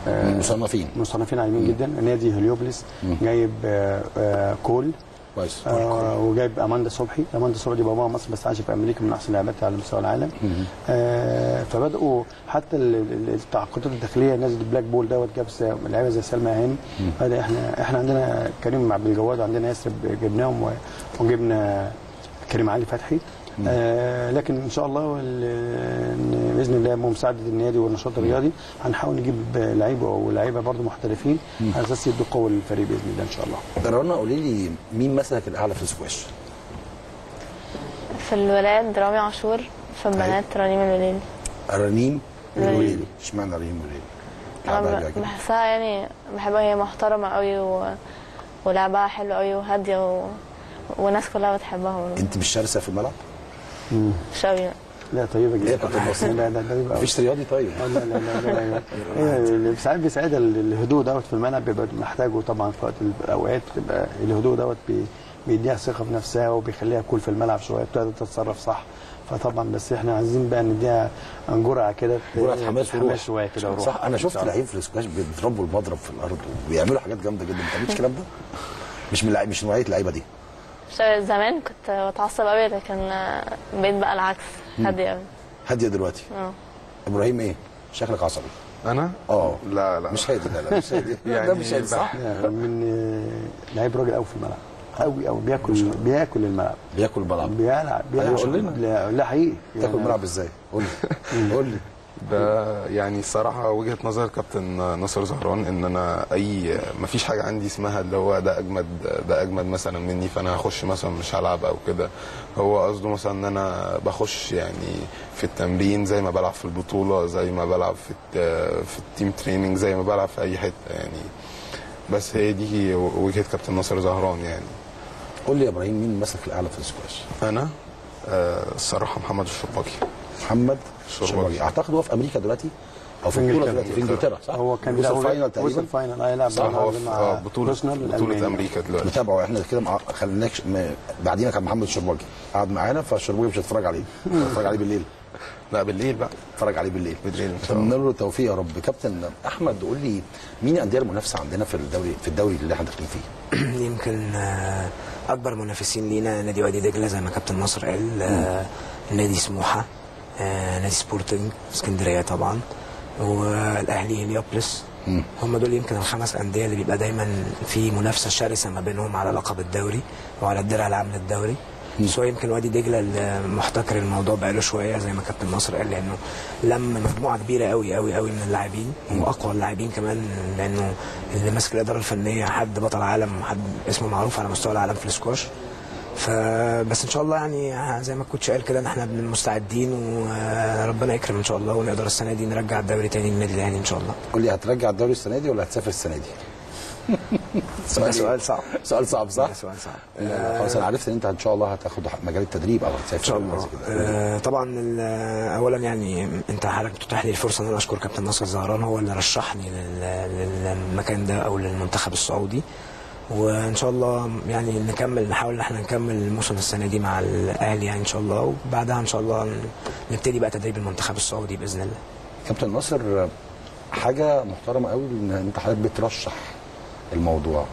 من المصنفين مصنفين عالمين جدا. نادي هليوبوليس جايب آه، آه، كول. كويس. آه وجايب أماندا صبحي. أماندا صبحي دي باباها مصري بس عايشة في أمريكا من أحسن اللاعبات على مستوى العالم. آه فبدأوا حتى ال- ال- التعاقدات الداخلية نازل ال Black Ball دوت جاب لعيبة زي سلمى هاني. هذا إحنا إحنا عندنا كريم عبد الجواد وعندنا ياسر جبناهم وجبنا كريم علي فتحي. آه لكن إن شاء الله بإذن الله بمساعده النادي والنشاط الرياضي هنحاول نجيب لعيبة ولاعيبه برضه محترفين على أساس يدوا قوة للفريق بإذن الله إن شاء الله رنا قولي لي مين مثلك الأعلى في السكواش؟ في الولاد رامي عاشور في البنات رنيم الوليلي رنيم الوليلي. اشمعنى رنيم الوليلي؟ أنا. بحسها يعني بحبها هي محترمة قوي و... ولعبها حلو قوي وهادية و... والناس كلها بتحبها. أنت مش شرسة في الملعب؟ قوي لا طيبة جدا. لا لا أوي. مفيش رياضي طيب. آه، لا لا لا لا لا. ساعات بيساعدها ال- الهدوء دوت في الملعب بيبقى محتاجه طبعا في وقت الأوقات. بتبقى الهدوء دوت بي- بيديها ثقة في نفسها وبيخليها كول في الملعب شوية بتقدر تتصرف صح. فطبعا بس إحنا عايزين بقى نديها جرعة كده جرعة حماس وروح. شوية كده وروح. صح أنا شفت. لعيب في السكواش بيضربوا المضرب في الأرض وبيعملوا حاجات جامدة جدا. ما بتعملش الكلام ده؟ مش من مش نوعية اللعيبة دي. زمان كنت بتعصب قوي لكن بقيت بقى العكس هادية قوي هادية دلوقتي؟ آه. إبراهيم إيه؟ شكلك عصبي. أنا؟ آه. لا لا. مش هادي لا لا مش هادي. يعني ده مش هادي صح؟ لا، من آه، لعيب راجل قوي في الملعب. قوي قوي بياكل بياكل الملعب. بياكل الملعب. بيلعب بيلعب. أيوة، قول لنا. لا, لا حقيقي. تاكل يعني الملعب إزاي؟ قول لي. قول لي. ده يعني الصراحة وجهة نظر كابتن ناصر زهران إن أنا أي مفيش حاجة عندي اسمها اللي هو ده أجمد ده أجمد مثلا مني فأنا هخش مثلا مش هلعب أو كده. هو قصده مثلا إن أنا بخش يعني في التمرين زي ما بلعب في البطولة زي ما بلعب في في ال team training زي ما بلعب في أي حتة يعني. بس هي دي وجهة كابتن ناصر زهران يعني. قول لي يا إبراهيم مين مسك الأعلى في السكواش؟ أنا؟ آه، الصراحة محمد الشوربجي محمد؟ شوربجي. شوربجي أعتقد هو في أمريكا دلوقتي أو في البطوله إنجلترا. دلوقتي في إنجلترا صح؟ هو كان وصل بيلعب- final وصل تقريبا final آه يلعب صح هو في مع آه، بطولة الألماني. أمريكا دلوقتي متابعه إحنا كده مع... خليناكش. بعدين كان محمد الشوربجي قعد معانا فالشوربجي مش هتفرج عليه هتفرج عليه بالليل لا بالليل بقى اتفرج عليه بالليل بالليل. اتمنى له التوفيق يا رب كابتن أحمد قول لي مين الانديه المنافسة عندنا في الدوري في الدوري اللي إحنا داخلين فيه يمكن آه، أكبر منافسين لينا نادي وادي دجلة زي ما كابتن نصر قال آه، نادي سموحة نادي سبورتنج اسكندرية طبعا. والاهلي هليوبلس هم دول يمكن الخمس أندية اللي بيبقى دايما في منافسة شرسة ما بينهم على لقب الدوري وعلى الدرع العام للدوري. بس هو يمكن وادي دجلة اللي محتكر الموضوع بقاله شوية زي ما كابتن نصر قال لأنه لم مجموعة كبيرة قوي قوي قوي من اللاعبين وأقوى اللاعبين كمان لأنه اللي ماسك الإدارة الفنية حد بطل عالم حد اسمه معروف على مستوى العالم في السكواش. فبس إن شاء الله يعني زي ما الكوتش قال كده إحنا مستعدين وربنا يكرم إن شاء الله ونقدر السنة دي نرجع الدوري تاني للنادي الأهلي إن شاء الله قول لي هترجع الدوري السنة دي ولا هتسافر السنة دي؟ ده سؤال صعب سؤال صعب صح؟ سؤال صعب آه، خلاص أنا عرفت إن أنت إن شاء الله هتاخد مجال التدريب أو هتسافر إن شاء الله. آه طبعا اولا يعني أنت حضرتك بتتيح لي الفرصة إن أنا أشكر كابتن ناصر زهران هو اللي رشحني لل- للمكان ده أو للمنتخب السعودي وإن شاء الله يعني نكمل نحاول إن إحنا نكمل الموسم السنة دي مع الأهلي يعني إن شاء الله. وبعدها إن شاء الله نبتدي بقى تدريب المنتخب السعودي بإذن الله. كابتن ناصر حاجة محترمة قوي إن انت حضرتك بترشح الموضوع.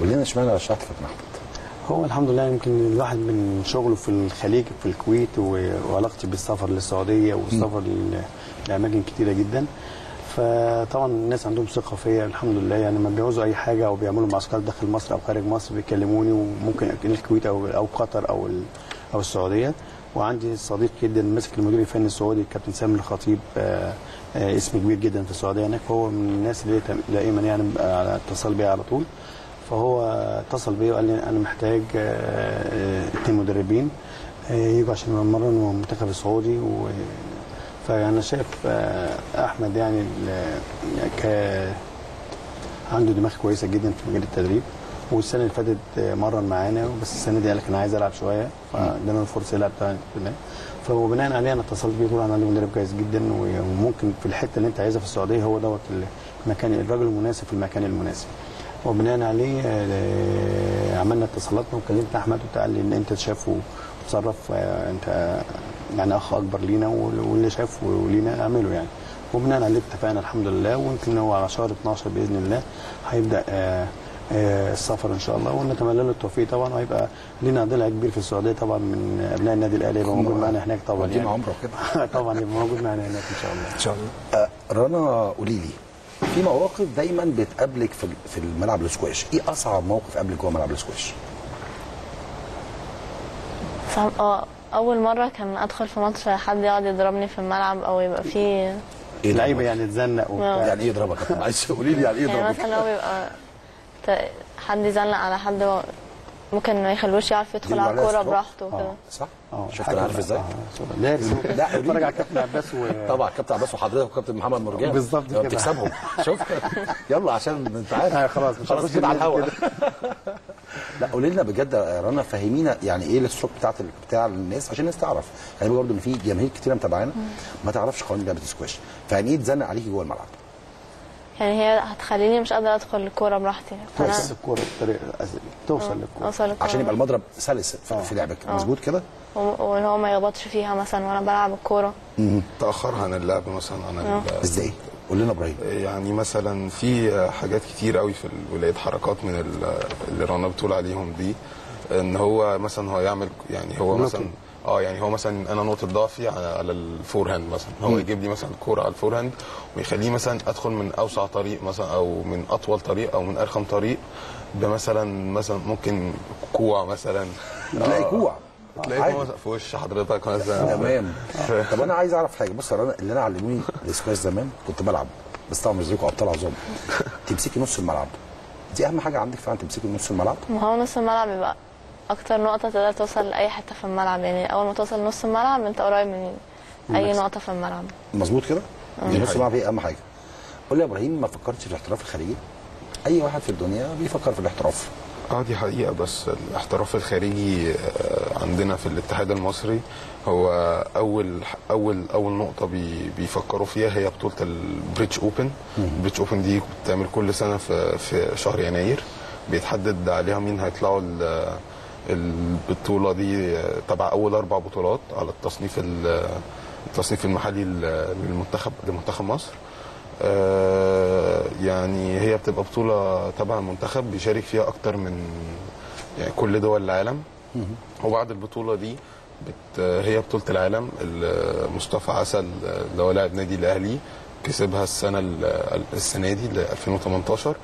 قول لنا اشمعنى رشحت كابتن أحمد؟ هو الحمد لله يمكن الواحد من شغله في الخليج في الكويت وعلاقتي بالسفر للسعودية والسفر لأماكن كتيرة جدا. فطبعا الناس عندهم ثقة فيا الحمد لله. يعني لما بيعوزوا أي حاجة أو بيعملوا معسكر داخل مصر أو خارج مصر بيكلموني وممكن الكويت أو أو قطر أو أو السعودية. وعندي صديق جدا ماسك المدير الفني السعودي الكابتن سامي الخطيب آه، آه، اسم كبير جدا في السعودية هناك. فهو من الناس اللي دائما يعني على اتصال بيا على طول. فهو اتصل بيا وقال لي أنا محتاج آه، آه، اتنين مدربين آه، يجوا عشان يمرنوا المنتخب السعودي و فانا شايف آه، أحمد يعني ال- ك عنده دماغ كويسة جدا في مجال التدريب. والسنة اللي فاتت آه، مرن معانا بس السنة دي قال لك أنا عايز ألعب شوية فادانا الفرصه يلعب فبناء عليه أنا اتصلت بيه طبعا عندي مدرب كويس جدا وممكن في الحتة اللي أنت عايزها في السعودية هو دوت المكان الراجل المناسب في المكان المناسب. وبناء عليه آه، عملنا اتصالاتنا وكلمت أحمد وقال لي إن أنت شايف وتصرف آه، أنت يعني أخ أكبر لينا وال- واللي شافه لينا أعمله يعني. وبناء عليه اتفقنا الحمد لله ويمكن هو على شهر 12 بإذن الله هيبدأ آه، آه، السفر إن شاء الله ونتمنى له التوفيق طبعا وهيبقى لنا ضلع كبير في السعودية طبعا من أبناء النادي الأهلي يبقى موجود معانا هناك طبعا عمره وكده طبعا يبقى موجود معانا هناك إن شاء الله. إن شاء الله. آه، رنا قولي لي في مواقف دايما بتقابلك في في الملعب السكواش؟ إيه أصعب موقف قابلك جوه ملعب السكواش؟ صعب آه أول مرة كان أدخل في ماتش حد يقعد يضربني في الملعب أو يبقى فيه إيه لعيبة؟ يعني تزنق وبتاع. يعني إيه يضربك؟ عايز قولي لي يعني إيه يعني يضربك؟ مثلا هو بيبقى حد يزنق على حد ممكن ما يخلوش يعرف يدخل على الكورة؟ براحته وكده آه صح؟ آه. شفت حاجة أنا عارف. إزاي؟ آه، دارس لا،. اتفرج على كابتن عباس و طبعا كابتن عباس وحضرتك وكابتن محمد مرجان. بالظبط كده. بتكسبهم شفت يلا عشان انت عارف. آه، خلاص، مش خلاص كده على الهوا. لا قولي لنا بجد يا رنا فهمينا يعني إيه الستروك بتاعت بتاع الناس؟ عشان الناس تعرف. يعني برضه إن في جماهير كتيرة متابعانا ما تعرفش قوانين لعبة السكواش. فيعني إيه تزنق عليكي جوه الملعب. يعني هي هتخليني مش قادرة أدخل الكورة براحتي. توصل الكورة. بطريقه أس- توصل للكورة. اوصل الكوره عشان يبقى المضرب سلس في, لعبك. مظبوط كده؟ وإن هو ما يخبطش فيها مثلا وأنا بلعب الكورة. تأخر عن اللعب مثلا عن ال- إزاي؟ قول لنا إبراهيم. يعني مثلا في حاجات كتير قوي في الولايات حركات من ال- اللي رنا بتقول عليهم دي إن هو مثلا هو يعمل يعني هو مثلا آه يعني هو مثلا أنا نقطة ضعفي على, على ال forehand مثلا. هو يجيب لي مثلا كورة على ال forehand ويخليه مثلا أدخل من أوسع طريق مثلا أو من أطول طريق أو من أرخم طريق بمثلا مثلا ممكن كوع مثلا. تلاقي آه، كوع. تلاقي. كوع مثلا في وش حضرتك مثلا. تمام. طب أنا عايز أعرف حاجة. بص يا رنا اللي أنا علموني السكواش زمان كنت بلعب بس طبعا مش زيكم أبطال عظام. تمسكي نص الملعب. دي أهم حاجة عندك فعلا تمسكي نص الملعب؟ ما هو نص الملعب بيبقى أكتر نقطة تقدر توصل لأي حتة في الملعب. يعني أول ما توصل نص الملعب أنت قريب من أي نقطة في الملعب. مظبوط كده؟ دي نص الملعب هي أهم حاجة. قول لي يا إبراهيم ما فكرتش في الاحتراف الخارجي؟ أي واحد في الدنيا بيفكر في الاحتراف. آه دي حقيقة. بس الاحتراف الخارجي آه، عندنا في الاتحاد المصري هو أول أول أول نقطة بي بيفكروا فيها هي بطولة ال British Open. ال British Open دي بتعمل كل سنة في في شهر يناير. بيتحدد عليها مين هيطلعوا ال- البطولة دي تبع أول أربع بطولات على التصنيف ال- التصنيف المحلي للمنتخب لمنتخب مصر. آه، يعني هي بتبقى بطولة تبع المنتخب بيشارك فيها أكتر من يعني كل دول العالم. وبعد البطولة دي بت هي بطولة العالم. مصطفى عسل اللي هو لاعب نادي الأهلي كسبها السنة ال- السنة دي ل 2018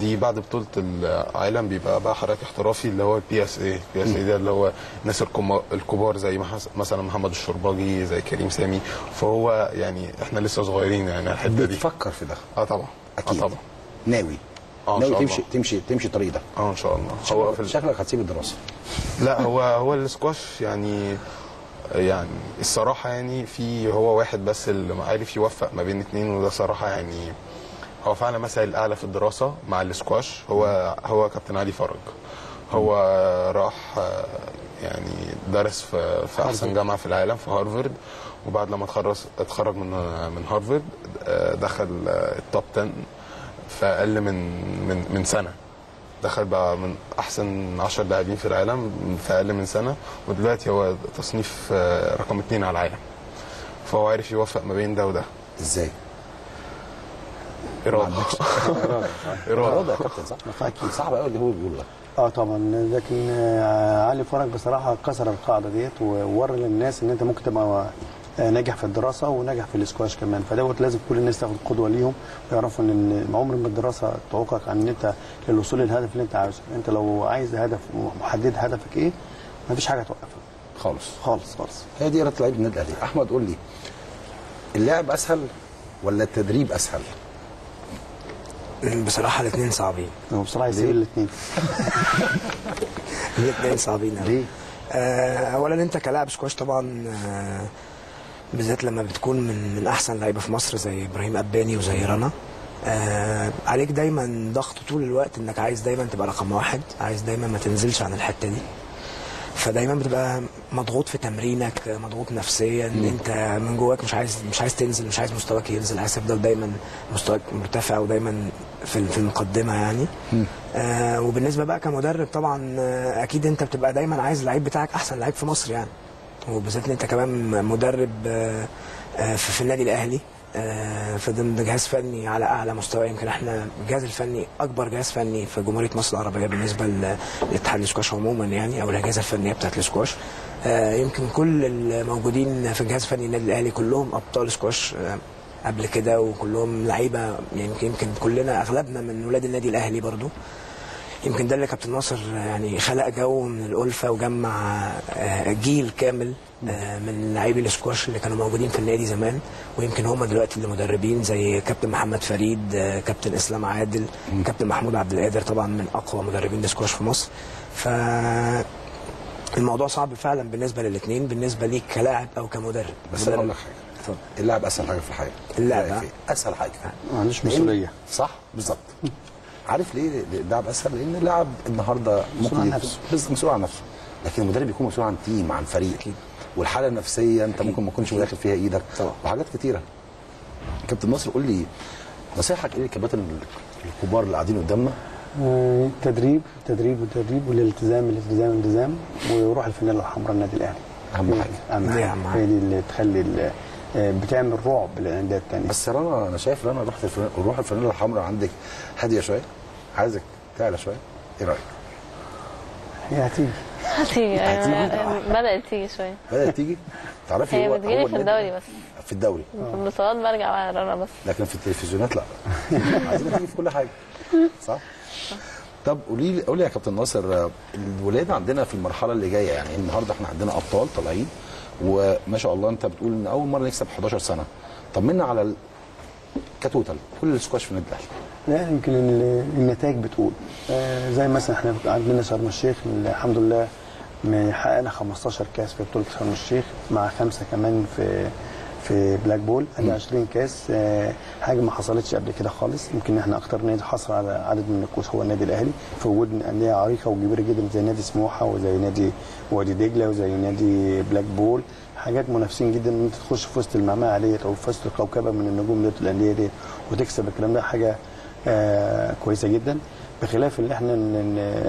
دي بعد بطولة العالم بيبقى بقى حضرتك احترافي اللي هو ال PSA ال PSA ده اللي هو الناس الكبار زي مثلا محمد الشوربجي زي كريم سامي. فهو يعني إحنا لسه صغيرين يعني على الحتة دي. بتفكر في ده. آه طبعا. أكيد. آه طبعا. ناوي. آه، إن ناوي تمشي. تمشي تمشي الطريق ده. آه إن شاء الله. هو شكلك. شكلك هتسيب الدراسة. لا هو هو السكواش يعني يعني الصراحة يعني في هو واحد بس اللي عارف يوفق ما بين اتنين وده صراحة يعني هو فعلا مثل الأعلى في الدراسة مع السكواش. هو هو كابتن علي فرج هو راح آه، يعني درس في في أحسن جامعة في العالم في هارفارد وبعد لما اتخرج اتخرج من من هارفارد آه، دخل آه، التوب 10 في أقل من من من سنة. دخل بقى من أحسن 10 لاعبين في العالم في أقل من سنة. ودلوقتي هو تصنيف رقم اثنين على العالم. فهو عارف يوفق ما بين ده وده. إزاي؟ إرادة. إرادة. يا كابتن صح؟ أكيد. صعب قوي اللي هو بيقوله ده آه طبعا. لكن آه، علي فرج بصراحة كسر القاعدة ديت وورى للناس إن أنت ممكن تبقى آه، ناجح في الدراسة وناجح في الاسكواش كمان. فدوت لازم كل الناس تاخد قدوة ليهم ويعرفوا إن عمر ما الدراسة تعوقك عن إن أنت للوصول للهدف اللي أنت عايزه أنت لو عايز هدف محدد هدفك إيه مفيش حاجة توقفك خالص. خالص خالص. هي دي إرادة لعيب النادي الأهلي. أحمد قول لي اللعب أسهل ولا التدريب أسهل؟ بصراحة الاثنين صعبين. هو بصراحة يسيب الاثنين. الاثنين صعبين أوي. ليه؟ آه، اولا أنت كلاعب سكواش طبعا آه، بالذات لما بتكون من من أحسن لعيبة في مصر زي إبراهيم أباني وزي رنا. آه، عليك دايما ضغط طول الوقت إنك عايز دايما تبقى رقم واحد عايز دايما ما تنزلش عن الحتة دي. فدايما بتبقى مضغوط في تمرينك مضغوط نفسيا أنت من جواك مش عايز مش عايز تنزل مش عايز مستواك ينزل عايز تفضل دايما مستواك مرتفع ودايما في في المقدمة يعني. آه وبالنسبة بقى كمدرب طبعا آه أكيد أنت بتبقى دايما عايز اللعيب بتاعك أحسن لعيب في مصر يعني. وبالذات إن أنت كمان مدرب آه آه في, في النادي الأهلي. آه، في ضمن جهاز فني على أعلى مستوى يمكن إحنا الجهاز الفني أكبر جهاز فني في جمهورية مصر العربية بالنسبة لاتحاد الاسكواش عموما يعني أو الاجهزه الفنيه بتاعت الاسكواش آه، يمكن كل الموجودين في الجهاز الفني النادي الأهلي كلهم أبطال سكواش آه، قبل كده وكلهم لعيبة يعني يمكن كلنا أغلبنا من ولاد النادي الأهلي برضو. يمكن ده اللي كابتن ناصر يعني خلق جو من الألفة وجمع آه، جيل كامل آه، من لاعبي الاسكواش اللي كانوا موجودين في النادي زمان. ويمكن هم دلوقتي اللي مدربين زي كابتن محمد فريد آه، كابتن إسلام عادل كابتن محمود عبد القادر طبعا من أقوى مدربين الاسكواش في مصر. ف الموضوع صعب فعلا بالنسبة للاثنين بالنسبة ليك كلاعب أو كمدرب. بس أنا أقول لك حاجة. اتفضل. اللعب أسهل حاجة في الحياة اللعب،؟ أسهل حاجة ما عندوش مسؤولية صح بالظبط عارف ليه اللعب أسهل لأن اللاعب النهارده مسؤول عن يكون- نفسه. بس مسؤول عن نفسه لكن المدرب يكون مسؤول عن تيم عن فريق أكيد. والحالة النفسية أنت ممكن ما تكونش داخل فيها إيدك طبعا. وحاجات كتيرة كابتن ناصر قول لي نصيحتك إيه للكباتن الكبار اللي قاعدين قدامنا آه، تدريب تدريب وتدريب والالتزام الالتزام الالتزام وروح الفانيلا الحمراء النادي الأهلي. أهم حاجة أهم حاجة. هي دي اللي تخلي ال- آه، بتعمل رعب للانديه الثانية بس رنا أنا شايف رنا روح روح الفانيلا الحمراء عندك هادية شوية. عايزك تعلى شوية. إيه رأيك؟ هي هتيجي. هتيجي؟ أيوة، بدأت تيجي شوية. بدأت تيجي؟ تعرفي هي بتجيلي في الدوري بس. في الدوري. في البطولات برجع بقى رنا بس. لكن في التلفزيونات لا. عايزين تيجي في كل حاجة. صح؟ طب قولي لي قولي يا كابتن ناصر آه، الولاد عندنا في المرحلة اللي جاية يعني النهارده إحنا عندنا أبطال طالعين. وما شاء الله انت بتقول ان اول مرة نكسب 11 سنة. طمنا على ال... كتوتال كل السكواش في النادي الأهلي. لا يمكن ال- النتائج بتقول. آه، زي مثلا إحنا عندنا شرم الشيخ الحمد لله حققنا 15 كاس في بطولة شرم الشيخ مع خمسة كمان في في بلاك بول ادي 20 كاس. آه، حاجة ما حصلتش قبل كده خالص. يمكن إحنا أكتر نادي حصل على عدد من الكؤوس هو النادي الأهلي. في وجود أندية عريقة وكبيرة جدا زي نادي سموحة وزي نادي وادي دجلة وزي نادي بلاك بول حاجات منافسين جدا. إن أنت تخش في وسط المعمعة ديت أو في وسط الكوكبة من النجوم ديت الأندية ديت وتكسب الكلام ده حاجة آه كويسة جدا. بخلاف اللي إحنا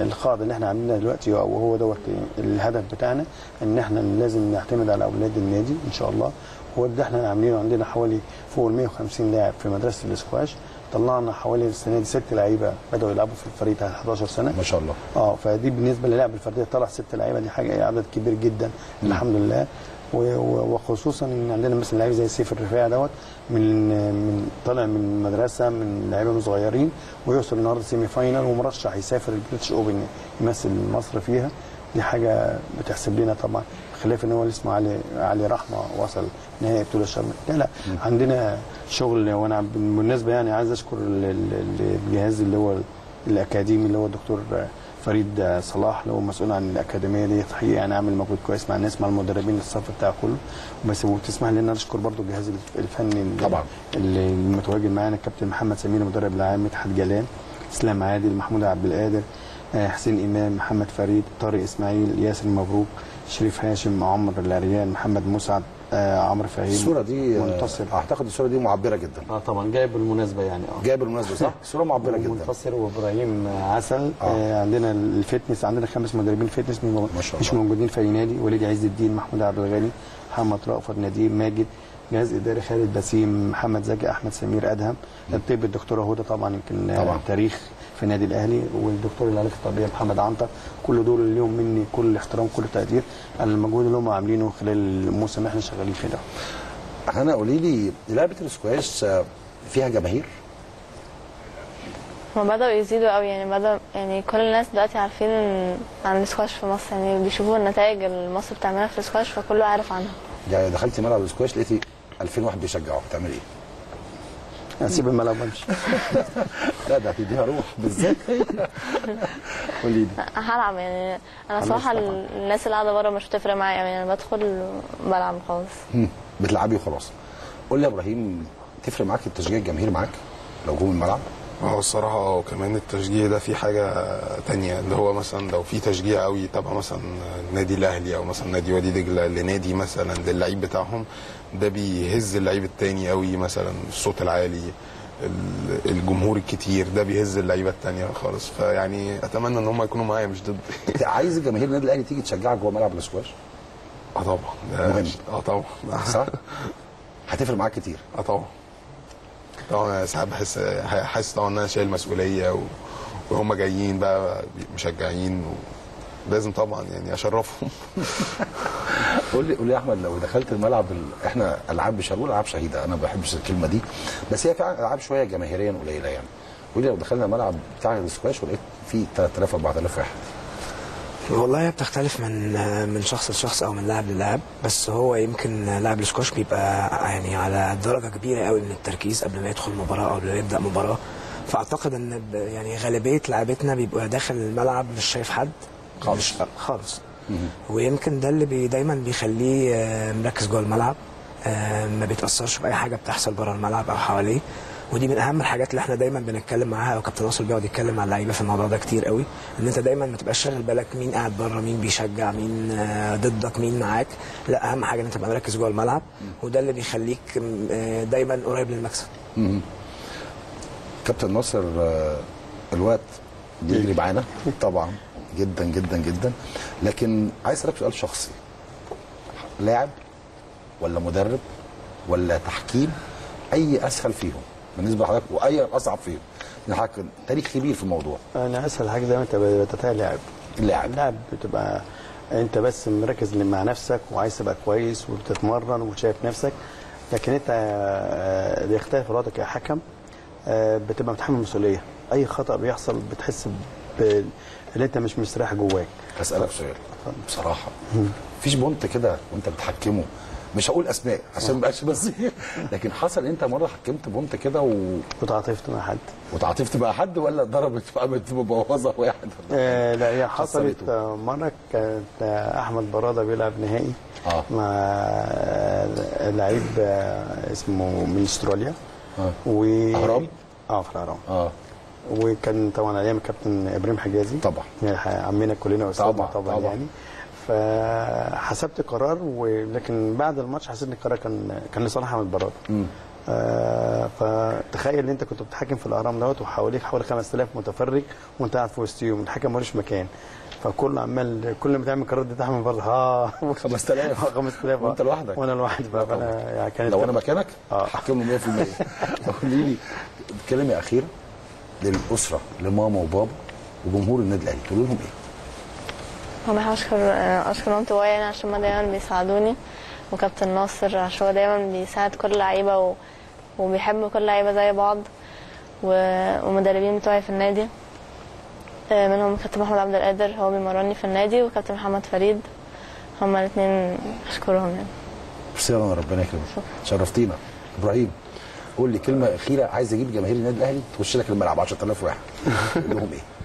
القاعدة اللي إحنا عاملينها دلوقتي وهو دوت الهدف بتاعنا إن إحنا لازم نعتمد على أولاد النادي إن شاء الله. هو ده إحنا عاملينه عندنا حوالي فوق ال 150 لاعب في مدرسة الاسكواش. طلعنا حوالي السنة دي ست لعيبة بدأوا يلعبوا في الفريق بتاع 11 سنة. ما شاء الله. آه فدي بالنسبة للعب الفردية طلع ست لعيبة دي حاجة عدد كبير جدا الحمد لله. وخصوصا إن عندنا مثلا لعيب زي سيف الرفاعي دوت من من طالع من مدرسة من لعيبة صغيرين ويوصل النهارده semi final ومرشح يسافر ال British Open يمثل مصر فيها. دي حاجة بتحسب لنا طبعا. بخلاف إن هو اللي اسمه علي علي رحمة وصل نهائي بطولة الشرم لا لا عندنا شغل وأنا بالمناسبة يعني عايز أشكر ال- ال- الجهاز اللي هو الأكاديمي اللي هو الدكتور فريد صلاح اللي هو مسؤول عن الأكاديمية دي. حقيقه يعني عامل مجهود كويس مع الناس مع المدربين الصف بتاعه كله. بس وتسمح لي إن أنا أشكر برضو الجهاز الفني اللي- طبعا. اللي المتواجد معانا الكابتن محمد سمير المدرب العام مدحت جلال إسلام عادل محمود عبد القادر آه، حسين إمام محمد فريد طارق إسماعيل ياسر مبروك شريف هاشم عمر العريان محمد مسعد آه، عمرو فهيم. الصورة دي آه، منتصر. أعتقد الصورة دي معبرة جدا. آه طبعا. جاي بالمناسبة يعني. آه. جاية بالمناسبة صح؟ صوره معبرة جدا. منتصر وإبراهيم عسل. آه. آه. عندنا ال fitness عندنا خمس مدربين fitness مش ما شاء مش الله. موجودين في أي نادي. وليد عز الدين محمود عبد الغني محمد رأفت نديم ماجد جهاز إداري خالد بسيم محمد زكي أحمد سمير أدهم. الطب الدكتوره هدى طبعا يمكن آه، طبعا. تاريخ في النادي الأهلي والدكتور العلاج الطبيعي محمد عنتر. كل دول اليوم مني كل احترام كل تقدير على المجهود اللي هم عاملينه خلال الموسم. اللي إحنا شغالين فيه ده. هنا قولي لي لعبة السكواش فيها جماهير؟ هما بدأوا يزيدوا قوي يعني بدأ يعني كل الناس دلوقتي عارفين عن السكواش في مصر. يعني بيشوفوا النتائج اللي مصر بتعملها في السكواش فكله عارف عنها. يعني دخلتي ملعب السكواش لقيتي 2000 واحد بيشجعوك تعملي إيه؟ هسيب الملعب وامشي. لا ده هتديها روح بالذات. قولي لي. هلعب يعني أنا صراحة. الناس اللي قاعدة بره مش هتفرق معايا يعني أنا بدخل بلعب خالص بتلعبي وخلاص. قول لي يا إبراهيم تفرق معاك التشجيع الجماهير معاك لو جم الملعب؟ هو الصراحة آه وكمان التشجيع ده في حاجة تانية اللي هو مثلا لو في تشجيع قوي تبع مثلا النادي الأهلي أو مثلا نادي وادي دجلة لنادي مثلا للعيب بتاعهم ده بيهز اللعيب التاني قوي مثلا الصوت العالي ال- الجمهور الكتير ده بيهز اللعيبة التانية خالص. فيعني أتمنى إن هم يكونوا معايا مش ضد. عايز الجماهير النادي الأهلي تيجي تشجعك جوه ملعب السكواش آه طبعا. مهم. آه طبعا. صح؟ هتفرق معاك كتير. آه طبعا. طبعا أنا ساعات بحس حاسس طبعا إن أنا شايل مسؤولية و... وهم جايين بقى مشجعين ولازم طبعا يعني أشرفهم. قول لي قول لي يا أحمد لو دخلت الملعب ال... إحنا ألعاب مش هنقول ألعاب شهيدة أنا ما بحبش الكلمة دي بس هي فعلا ألعاب شوية جماهيريا قليلة يعني. قول لي لو دخلنا الملعب بتاع السكواش ولقيت فيه 3000 4000 واحد. والله هي بتختلف من من شخص لشخص أو من لاعب للاعب بس هو يمكن لاعب السكواش بيبقى يعني على درجة كبيرة قوي من التركيز قبل ما يدخل مباراة أو قبل ما يبدأ مباراة. فأعتقد إن يعني غالبية لعبتنا بيبقى داخل الملعب مش شايف حد. خالص. خالص. ويمكن ده اللي بي دايما بيخليه آه، مركز جوه الملعب آه، ما بيتأثرش بأي حاجة بتحصل بره الملعب أو حواليه. ودي من أهم الحاجات اللي إحنا دايما بنتكلم معاها أو كابتن ناصر بيقعد يتكلم مع اللعيبة في الموضوع ده كتير قوي إن أنت دايما ما تبقاش شاغل بالك مين قاعد بره مين بيشجع مين آه، ضدك مين معاك. لا أهم حاجة إن أنت تبقى مركز جوه الملعب وده اللي بيخليك آه، دايما قريب للمكسب. كابتن ناصر آه، الوقت بيجري معانا. طبعا. جدا جدا جدا. لكن عايز أسألك سؤال شخصي. لاعب ولا مدرب ولا تحكيم أي أسهل فيهم؟ بالنسبة لحضرتك وأي أصعب فيهم. لأن حضرتك تاريخ كبير في الموضوع. أنا اسهل حاجة دايما تبقى تتابع لاعب. اللاعب. اللاعب بتبقى أنت بس مركز مع نفسك وعايز تبقى كويس وبتتمرن وشايف نفسك لكن أنت آه، بيختلف وضعك كحكم آه، بتبقى متحمل مسؤولية. أي خطأ بيحصل بتحس ب- إن أنت مش مستريح جواك. أسألك سؤال. بصراحة مفيش بونت كده وأنت بتحكمه مش هقول اسماء عشان ما بقاش بس لكن حصل أنت مرة حكمت بونت كده و... وتعاطفت مع حد. وتعاطفت مع حد ولا ضربت قامت مبوظة واحد؟ آه، لا هي حصلت. آه، مرة كانت آه، أحمد برادة بيلعب نهائي آه. مع آه، لعيب آه، اسمه من استراليا. آه. و أهرام؟ آه في الأهرام. آه. وكان طبعا أيام الكابتن إبراهيم حجازي. طبعا. يعني عمنا كلنا واستاذنا طبعا، طبعا, طبعا. يعني. فحسبت قرار ولكن بعد الماتش حسيت إن القرار كان كان لصالح أحمد براد. آه فتخيل إن أنت كنت بتحكم في الأهرام دوت وحواليك حوالي 5000 متفرج وأنت قاعد في وسطيهم الحكم ملوش مكان فكل عمال كل ما تعمل قرار ده أحمد براد ها 5000 5000 وأنت لوحدك؟ وأنا لوحدي بقى فأنا يعني كانت لو أنا مكانك آه. هحكم له 100% قولي لي كلمه أخيرة للأسرة لماما وبابا وجمهور النادي الأهلي تقول لهم إيه؟ والله اشكر اشكر مامتي وبابايا يعني عشان هما دايما بيساعدوني. وكابتن ناصر عشان هو دايما بيساعد كل لعيبة و... وبيحب كل لعيبة زي بعض. و... ومدربين بتوعي في النادي. آه، منهم كابتن محمد عبد القادر هو بيمرني في النادي وكابتن محمد فريد. هما الاثنين أشكرهم يعني. ميرسي يا رنا، ربنا يكرمك. شرفتينا. إبراهيم قول لي كلمة أخيرة. عايز أجيب جماهير النادي الأهلي تخش لك الملعب 10000 واحد. تقول لهم إيه؟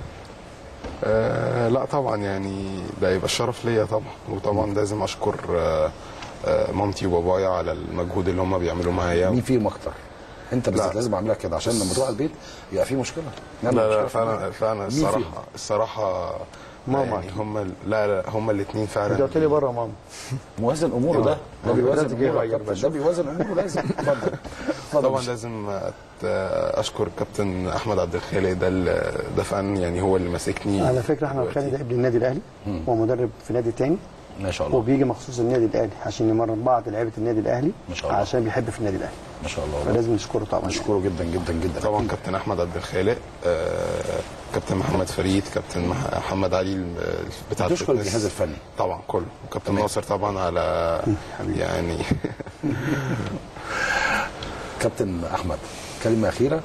آه لا طبعا يعني ده يبقى الشرف ليا طبعا وطبعا لازم أشكر آه آه مامتي وبابايا على المجهود اللي هم بيعملوا معايا مين فيهم أكتر؟ أنت بالذات لا. لازم أعملها كده عشان لما تروح البيت يبقى في مشكلة لا لا في فعلا. فعلا؟ الصراحه الصراحة ماما. يعني. هم لا لا هم الاثنين انت فعلا قلت لي بره ماما. موازن أموره ده. ده بيوازن لازم أموره. ده بيوازن أموره لازم. اتفضل. اتفضل. طبعا لازم أشكر كابتن أحمد عبد الخالق ده اللي- ده فعلا يعني هو اللي ماسكني. على فكرة احمد. خالد ده ابن النادي الأهلي. هو مدرب في نادي تاني. ما شاء الله. وبيجي مخصوص النادي الأهلي عشان يمرن بعض لعيبة النادي الأهلي ما شاء الله. عشان بيحب في النادي الأهلي. ما شاء الله. فلازم نشكره طبعا. نشكره جدا جدا جدا. طبعا كابتن أحمد عبد الخالق آه، كابتن محمد فريد كابتن مح- محمد علي ال- بتاع تشكر. الجهاز الفني. طبعا كله. وكابتن ناصر طبعا على يعني. كابتن أحمد كلمة أخيرة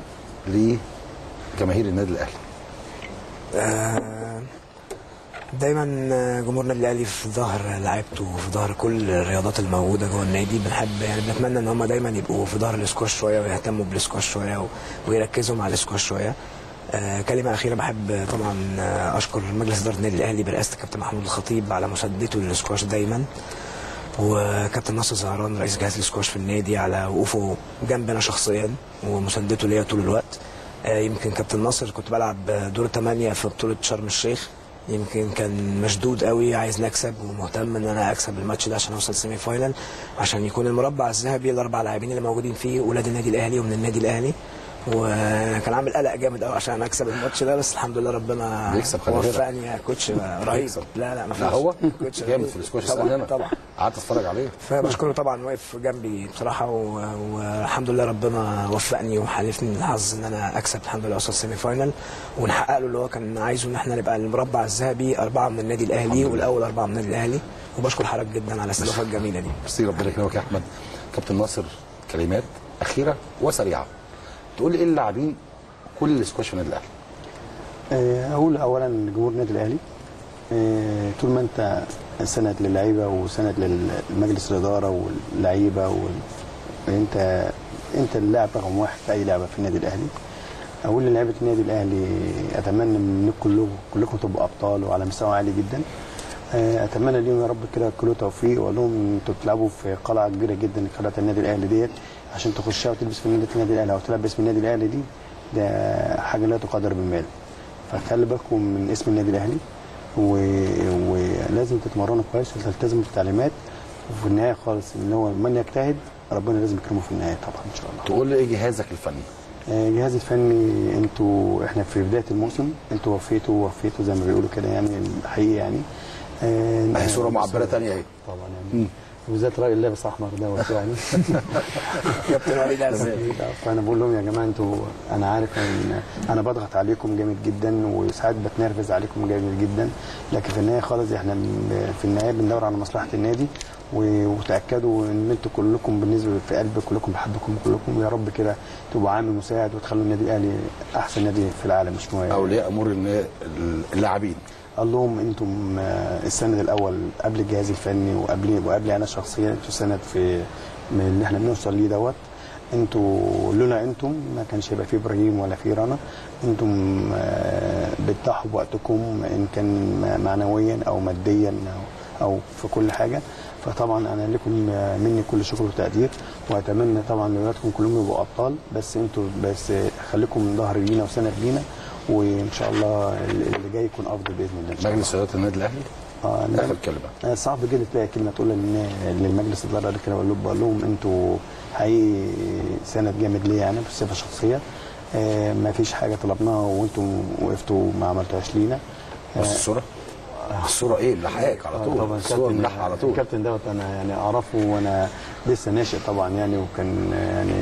لجماهير النادي الأهلي. آه، دايما جمهور النادي الأهلي في ظهر لعيبته وفي ظهر كل الرياضات الموجودة جوه النادي. بنحب يعني بنتمنى إن هم دايما يبقوا في ظهر الاسكواش شوية ويهتموا بالاسكواش شوية ويركزوا مع الاسكواش شوية. آه، كلمة أخيرة بحب طبعا آه، أشكر مجلس إدارة النادي الأهلي برئاسة الكابتن محمود الخطيب على مساندته للسكواش دايما. وكابتن ناصر زهران رئيس جهاز السكواش في النادي على وقوفه جنبنا شخصيا ومساندته ليا طول الوقت. آه، يمكن كابتن ناصر كنت بلعب دور ثمانية في بطولة شرم الشيخ. يمكن كان مشدود قوي عايز نكسب ومهتم إن أنا أكسب الماتش ده عشان أوصل semi final عشان يكون المربع الذهبي الاربع لاعبين اللي موجودين فيه ولاد النادي الأهلي ومن النادي الأهلي. وكان عامل قلق جامد قوي عشان أكسب الماتش ده بس الحمد لله ربنا بيكسب خلي. وفقني يا coach. رهيب. لا لا ما فيش هو coach جامد. في السكواش طبعا طبعا. قعدت أتفرج عليه. فبشكره طبعا واقف جنبي بصراحة والحمد لله ربنا وفقني وحالفني الحظ إن أنا أكسب الحمد لله اوصل semi final ونحقق له اللي هو كان عايزه إن إحنا نبقى المربع الذهبي أربعة من النادي الأهلي والأول أربعة من النادي الأهلي. وبشكر حضرتك جدا على الاستضافة الجميلة دي. ميرسي ربنا يكرمك يا أحمد. كابتن ناصر كلمات أخيرة وسريعة. تقول إيه اللاعبين كل السكواش في النادي الأهلي؟ آه، أقول اولا جمهور النادي الأهلي آه، طول ما أنت سند للعيبة وسند للمجلس الإدارة واللعيبة وال... انت اللاعب رقم واحد في أي لعبة في النادي الأهلي. أقول للعيبة النادي الأهلي أتمنى منكم كلكم كلكم تبقوا أبطال وعلى مستوى عالي جدا. آه، أتمنى ليهم يا رب كده كله توفيق وأقول لهم أنتوا بتلعبوا في قلعة كبيرة جدا قلعة النادي الأهلي ديت. عشان تخشها وتلبس في نادي النادي الأهلي. أو تلعب باسم النادي الأهلي دي ده حاجة لا تقدر بالمال. فخلي بالكم من اسم النادي الأهلي و... ولازم تتمرنوا كويس وتلتزموا بالتعليمات وفي النهاية خالص إن هو من يجتهد ربنا لازم يكرمه في النهاية طبعا إن شاء الله. تقول لي إيه جهازك الفني؟ آه، الجهاز الفني أنتوا إحنا في بداية الموسم أنتوا وفيتوا وفيتوا زي ما بيقولوا كده يعني الحقيقة يعني. آه، اهي صورة معبرة تانية أهي. طبعا يعني. وبالذات راجل لابس احمر دوت يعني. كابتن وليد عزام فأنا بقول لهم يا جماعة أنتوا أنا عارف إن أنا بضغط عليكم جامد جدا وساعات بتنرفز عليكم جامد جدا. لكن في النهاية خالص إحنا في النهاية بندور على مصلحة النادي وتأكدوا إن أنتوا كلكم بالنسبة في قلب كلكم بحبكم كلكم يا رب كده تبقوا عامل مساعد وتخلوا النادي الأهلي أحسن نادي في العالم مش مهم. أولياء أمور اللاعبين. قال لهم أنتم آه، السند الأول قبل الجهاز الفني وقبل وقبل أنا شخصيا أنتوا سند في من اللي إحنا بنوصل ليه دوت. أنتوا لولا أنتم ما كانش هيبقى في إبراهيم ولا في رنا. أنتم آه، بتضحوا بوقتكم إن كان معنويا أو ماديا أو أو في كل حاجة. فطبعا أنا لكم آه، مني كل شكر وتقدير. وأتمنى طبعا لاولادكم كلهم يبقوا أبطال. بس أنتوا بس خليكم ظهر لينا وسند لينا. وإن شاء الله اللي جاي يكون أفضل بإذن الله. إن شاء الله. مجلس إدارة النادي الأهلي؟ آه آخر كلمة. آه، صعب جدا تلاقي كلمه تقول للمجلس الإدارة كده بقول لهم- بقول لهم أنتوا حقيقي سند جامد ليا أنا بصفة شخصية. آه ما فيش حاجة طلبناها وأنتم وقفتوا ما عملتوهاش لينا. بص الصورة؟ الصورة إيه؟ ملحقك على طول. طبعا الصورة ملحقه على طول. الكابتن دوت أنا يعني أعرفه وأنا لسه ناشئ طبعا يعني وكان يعني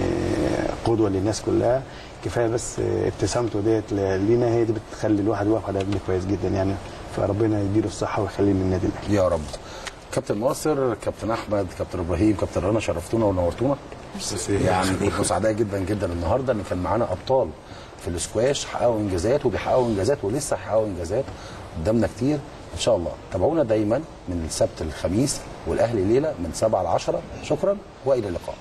قدوة للناس كلها. كفاية بس ابتسامته ديت لينا هي دي بتخلي الواحد واقف على رجله كويس جدا يعني. فربنا يديله الصحة ويخليه للنادي الأهلي. يا رب. كابتن ناصر كابتن أحمد كابتن إبراهيم كابتن رنا شرفتونا ونورتونا. يعني كنا سعداء جدا جدا النهارده إن كان معانا أبطال في الاسكواش حققوا إنجازات وبيحققوا إنجازات ولسه هيحققوا إنجازات قدامنا كتير. إن شاء الله. تابعونا دايما من السبت للخميس والأهلي ليلة من 7 ل 10 شكرا وإلى اللقاء.